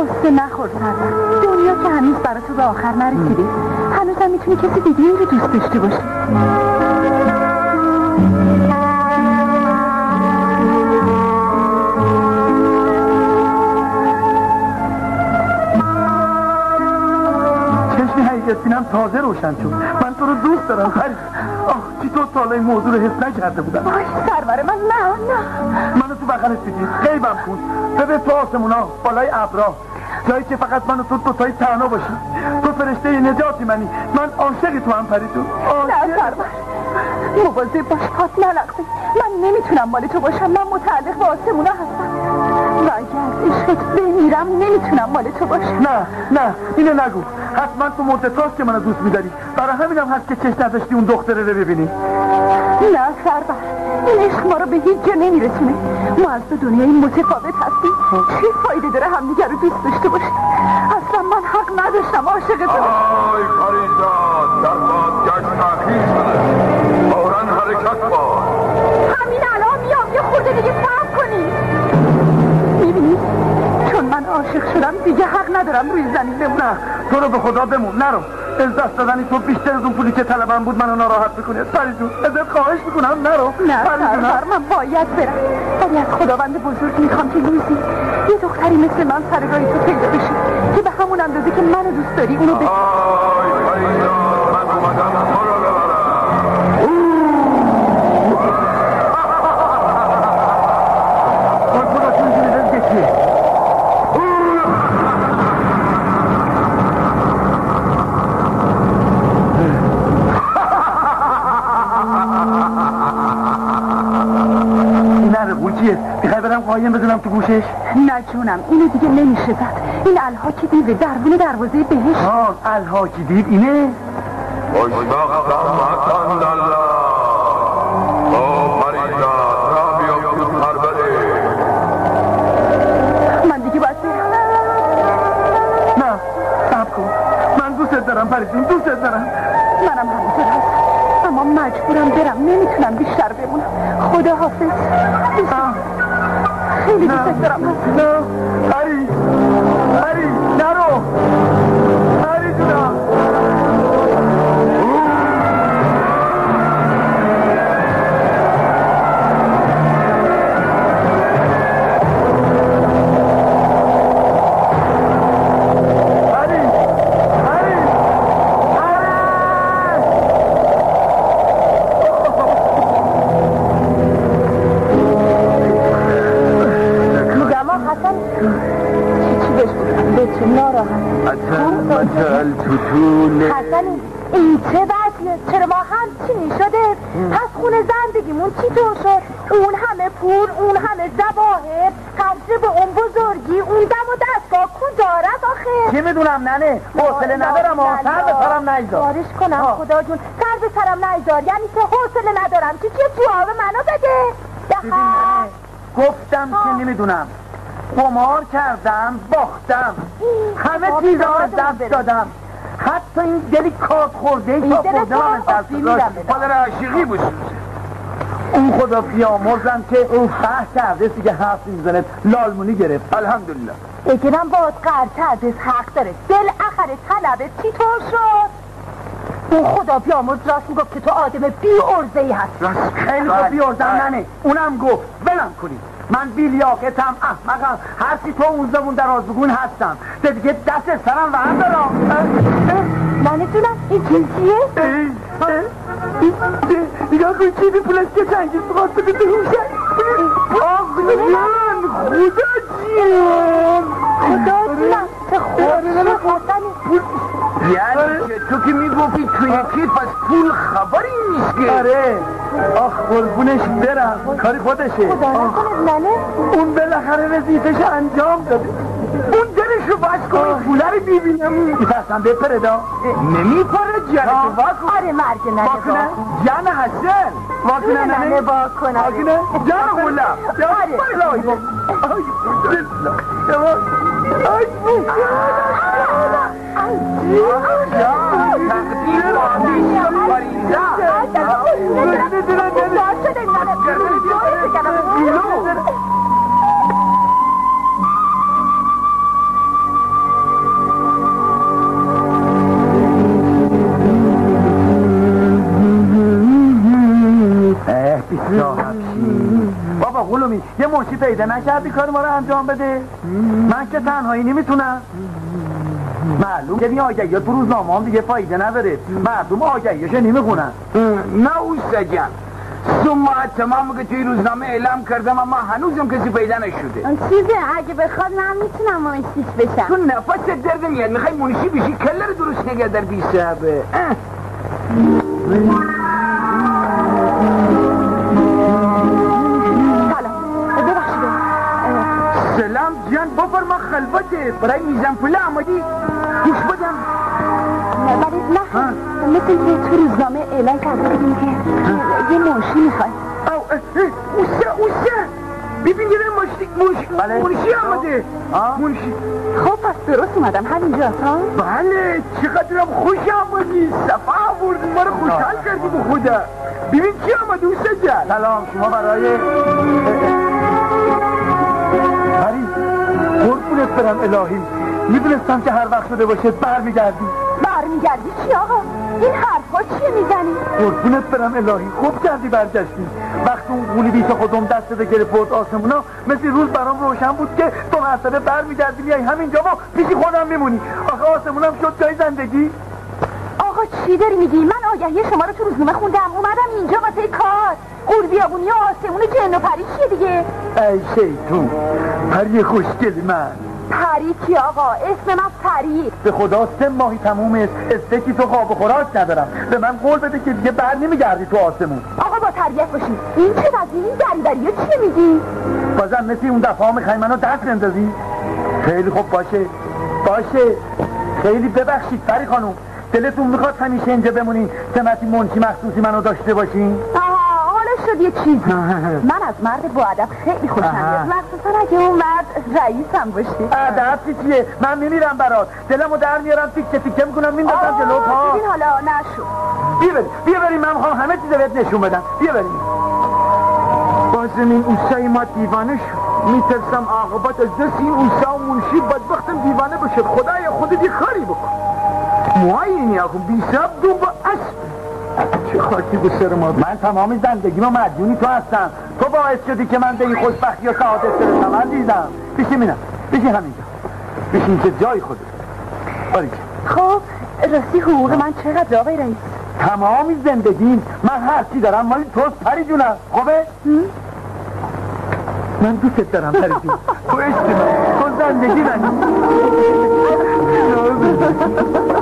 قصه نخور سرور دنیا که هنوز برای تو به آخر نرسیده. هنوزم می‌تونی کسی دیگه ای رو دوست داشته باشی. چشم حقیقتینم تازه روشن شد. من تو رو دوست دارم فرید آه چی تو تا این موضوع رو حس نکرده بودم. وای سرور من نه نه. منو تو بغلت بگیر. غیبم کن. ببین تو آسمونا بالای ابرا. جایی که فقط من و تو دوتایی تنها باشی تو فرشته نجاتی منی. من عاشقی تو هم نه سرور مواظب باش پات نلغزه من نمی‌تونم مال تو باشم. من متعلق به آسمونا هستم. و از عشقت بمیرم نمی‌تونم مال تو باشم. نه نه اینو نگو. حتما تو مدت که منو دوست میداری. برای همینم هست که چشم نداشتی اون دختره رو ببینی. نه سرور این عشق ما رو به هیچ جا نمیرسونه. ما از دو دنیای متفاوت هستیم. چه فایده داره همدیگه رو دوست داشته باشیم؟ اصلا من حق نداشتم عاشق تو. آی پریزاد در بازگشت تأخیر شده. فورا حرکت باش عاشق شدم دیگه حق ندارم روی زمین بمونم. تو رو به خدا بمون نرو. از دست دادنی تو بیشتر از اون پولی که طلبم بود منو ناراحت می‌کنه پری جون ازت خواهش می‌کنم نرو. نه. سرور من باید برم. ولی از خداوند بزرگ می‌خوام که روزی یه دختری مثل من سر راهی تو پیدا بشه که به همون اندازه که منو دوست داری اونو به آی پریزاد من اومدم تو رو ببرم من خدا چون جونی دل کشیه این نره چیه؟ برم قایم بزنم تو گوشش؟ نه جونم اینو دیگه نمیشه زد. این الها که دیوه دربون دروازه بهش. آه الهاکی دید اینه؟ خوشبختم الله من دیگه باید نه کن. من دوستت دارم دوستت دارم. منم همینطور هستم. اما مجبورم برم نمی‌تونم بیشتر بمونم. خدا حافظ دوست خیلی دوست دارم نه پری پری نرو پری جونم خدا جون سر به سرم نگذار. یعنی که حوصله ندارم. که چه جواب منو بده؟ گفتم که نمی‌دونم. قمار کردم باختم. همه چیزا رو دست دادم. حتی این دلی کات خورده ای تا خورده دست داشت مادر عشقی بود. اون خدا بیامرزم که اون قهر کرده که حرف می‌زنه لالمونی گرفت. الحمدلله. بگیرم باید قرد کرده حق داره. دل اخر طلبه چطور شد؟ اون خدا بیامرز راست می‌گفت که تو آدم بی ارزه ای هست خیلی خوب بیاردم ننه اونم گفت بلم کنید من بیلیاقتم احمقم هرچی تو اون زبون دراز بگون هستم ده دیگه دست سرم و هم دارم نمی‌دونم این چیزیه نگاه کن چیزی پلاستیک سنگی سخواد بده بروشن آخ جان خدا می‌گفتی توی کیف از پول خبری نیست که. آره. آخ قربونش برم. کاری خودشه. خدا نکنه ننه اون بالاخره وظیفش انجام داده. اون دلش رو بس کن پوله رو ببینم میترسم بپره دا. نمیپره. جنه واکن آره مرگ ننه جن حسن واکنه ننه ننه غلا آره آدیش پریزه بابا غلومی یه منشی پیدا نکردی کار ما رو انجام بده. من که تنهایی نمی‌تونم. معلوم که این آگهیات تو روزنامه هم دیگه فایده نداره. مردم آگهیاشو نمی‌خونن. نه اوستا جان ثم تمام که توی روزنامه اعلام کردم اما هنوزم کسی پیدا نشده. چیزه اگه بخواد من می‌تونم منشیش بشم. تو نفست درد میاد می‌خوای منشی بشی کله رو درست نگه در بی صحبه جان بفرما خلوته برای پله آمدی. گوش بدم. ولی نه. مثل که تو روزنامه اعلان کرده بودیم که یه منشی می‌خواد. او اوسه اوسه ببین یه منشی منشی بله. منشی آمده. آه. منشی خب پس درست اومدم. همینجا ها؟ بله. چقدرم خوش آمدی. صفا آوردی. ما رو خوشحال کردی به خدا. ببین چی آمده اوسه جان؟ سلام. شما برای قربونت برم الهی. می‌دونستم که هر وقت شده باشه برمیگردی. برمیگردی چی آقا؟ این حرفا چیه می‌زنی؟ قربونت برم الهی. خوب کردی برگشتی. وقتی اون قولی بیش خودم دست گرفت برد آسمونا مثل روز برام روشن بود که تو مرتبه برمیگردی میای همینجا و پیش خودم میمونی. آخه آسمونم شد جای زندگی. آقا چی داری میگی؟ من آگهی شما رو تو روزنامه خوندم. اومدم اینجا واسه کار. قول بیابونی و آسمون جن و پری چیه دیگه؟ ای شیطون پری خوشگل من. پری کی آقا؟ اسم من پری. به خدا سه ماهی تموم است. استکی تو خواب و خوراک ندارم. به من قول بده که دیگه بر نمیگردی تو آسمون. آقا با تربیت باشی. این چه وضعی این دریوریا چیه میگی؟ بازم مثل اون دفعه می‌خوای منو دست بندازی؟ خیلی خوب باشه. باشه. خیلی ببخشید پری خانوم دلتون می‌خواد همیشه اینجا بمونین سمتی منشی مخصوصی منو داشته باشین آها حالا شد یه چیزی. من از مرد با ادب خیلی خوشم. میاد. مخصوصا اگه اون مرد رئیسم باشه. ادب چیه؟ من میمیرم برات. دلمو در میارم تیکه تیکه می‌کنم میندازم جلو. پا ببین حالا نشو. بیا بریم. بیا بریم. من می‌خوام همه چیز بهت نشون بدم. بیا بریم. بازم این اوسای ما دیوانه شد. میترسم عاقبت از دست این اوسا و منشی بدبختم دیوانه بشه خدای خودت یه کاری بکن. موهای این یاکم بی سب دون با چه خاکی به سر ما من تمام زندگیمو مدیونی تو هستم. تو باعث شدی که من به این خوشبختی و سعادت برسم. عزیزم بشین میرم. بشین همینجا. بشین که جای خودت. باریکه خب راستی حقوق من چقدر آقای رئیس؟ تمام زندگیم من هر چی دارم مالی توست پری جونم خوبه؟ من دوست دارم پری جون تو عشق من. تو زندگی من. (laughs)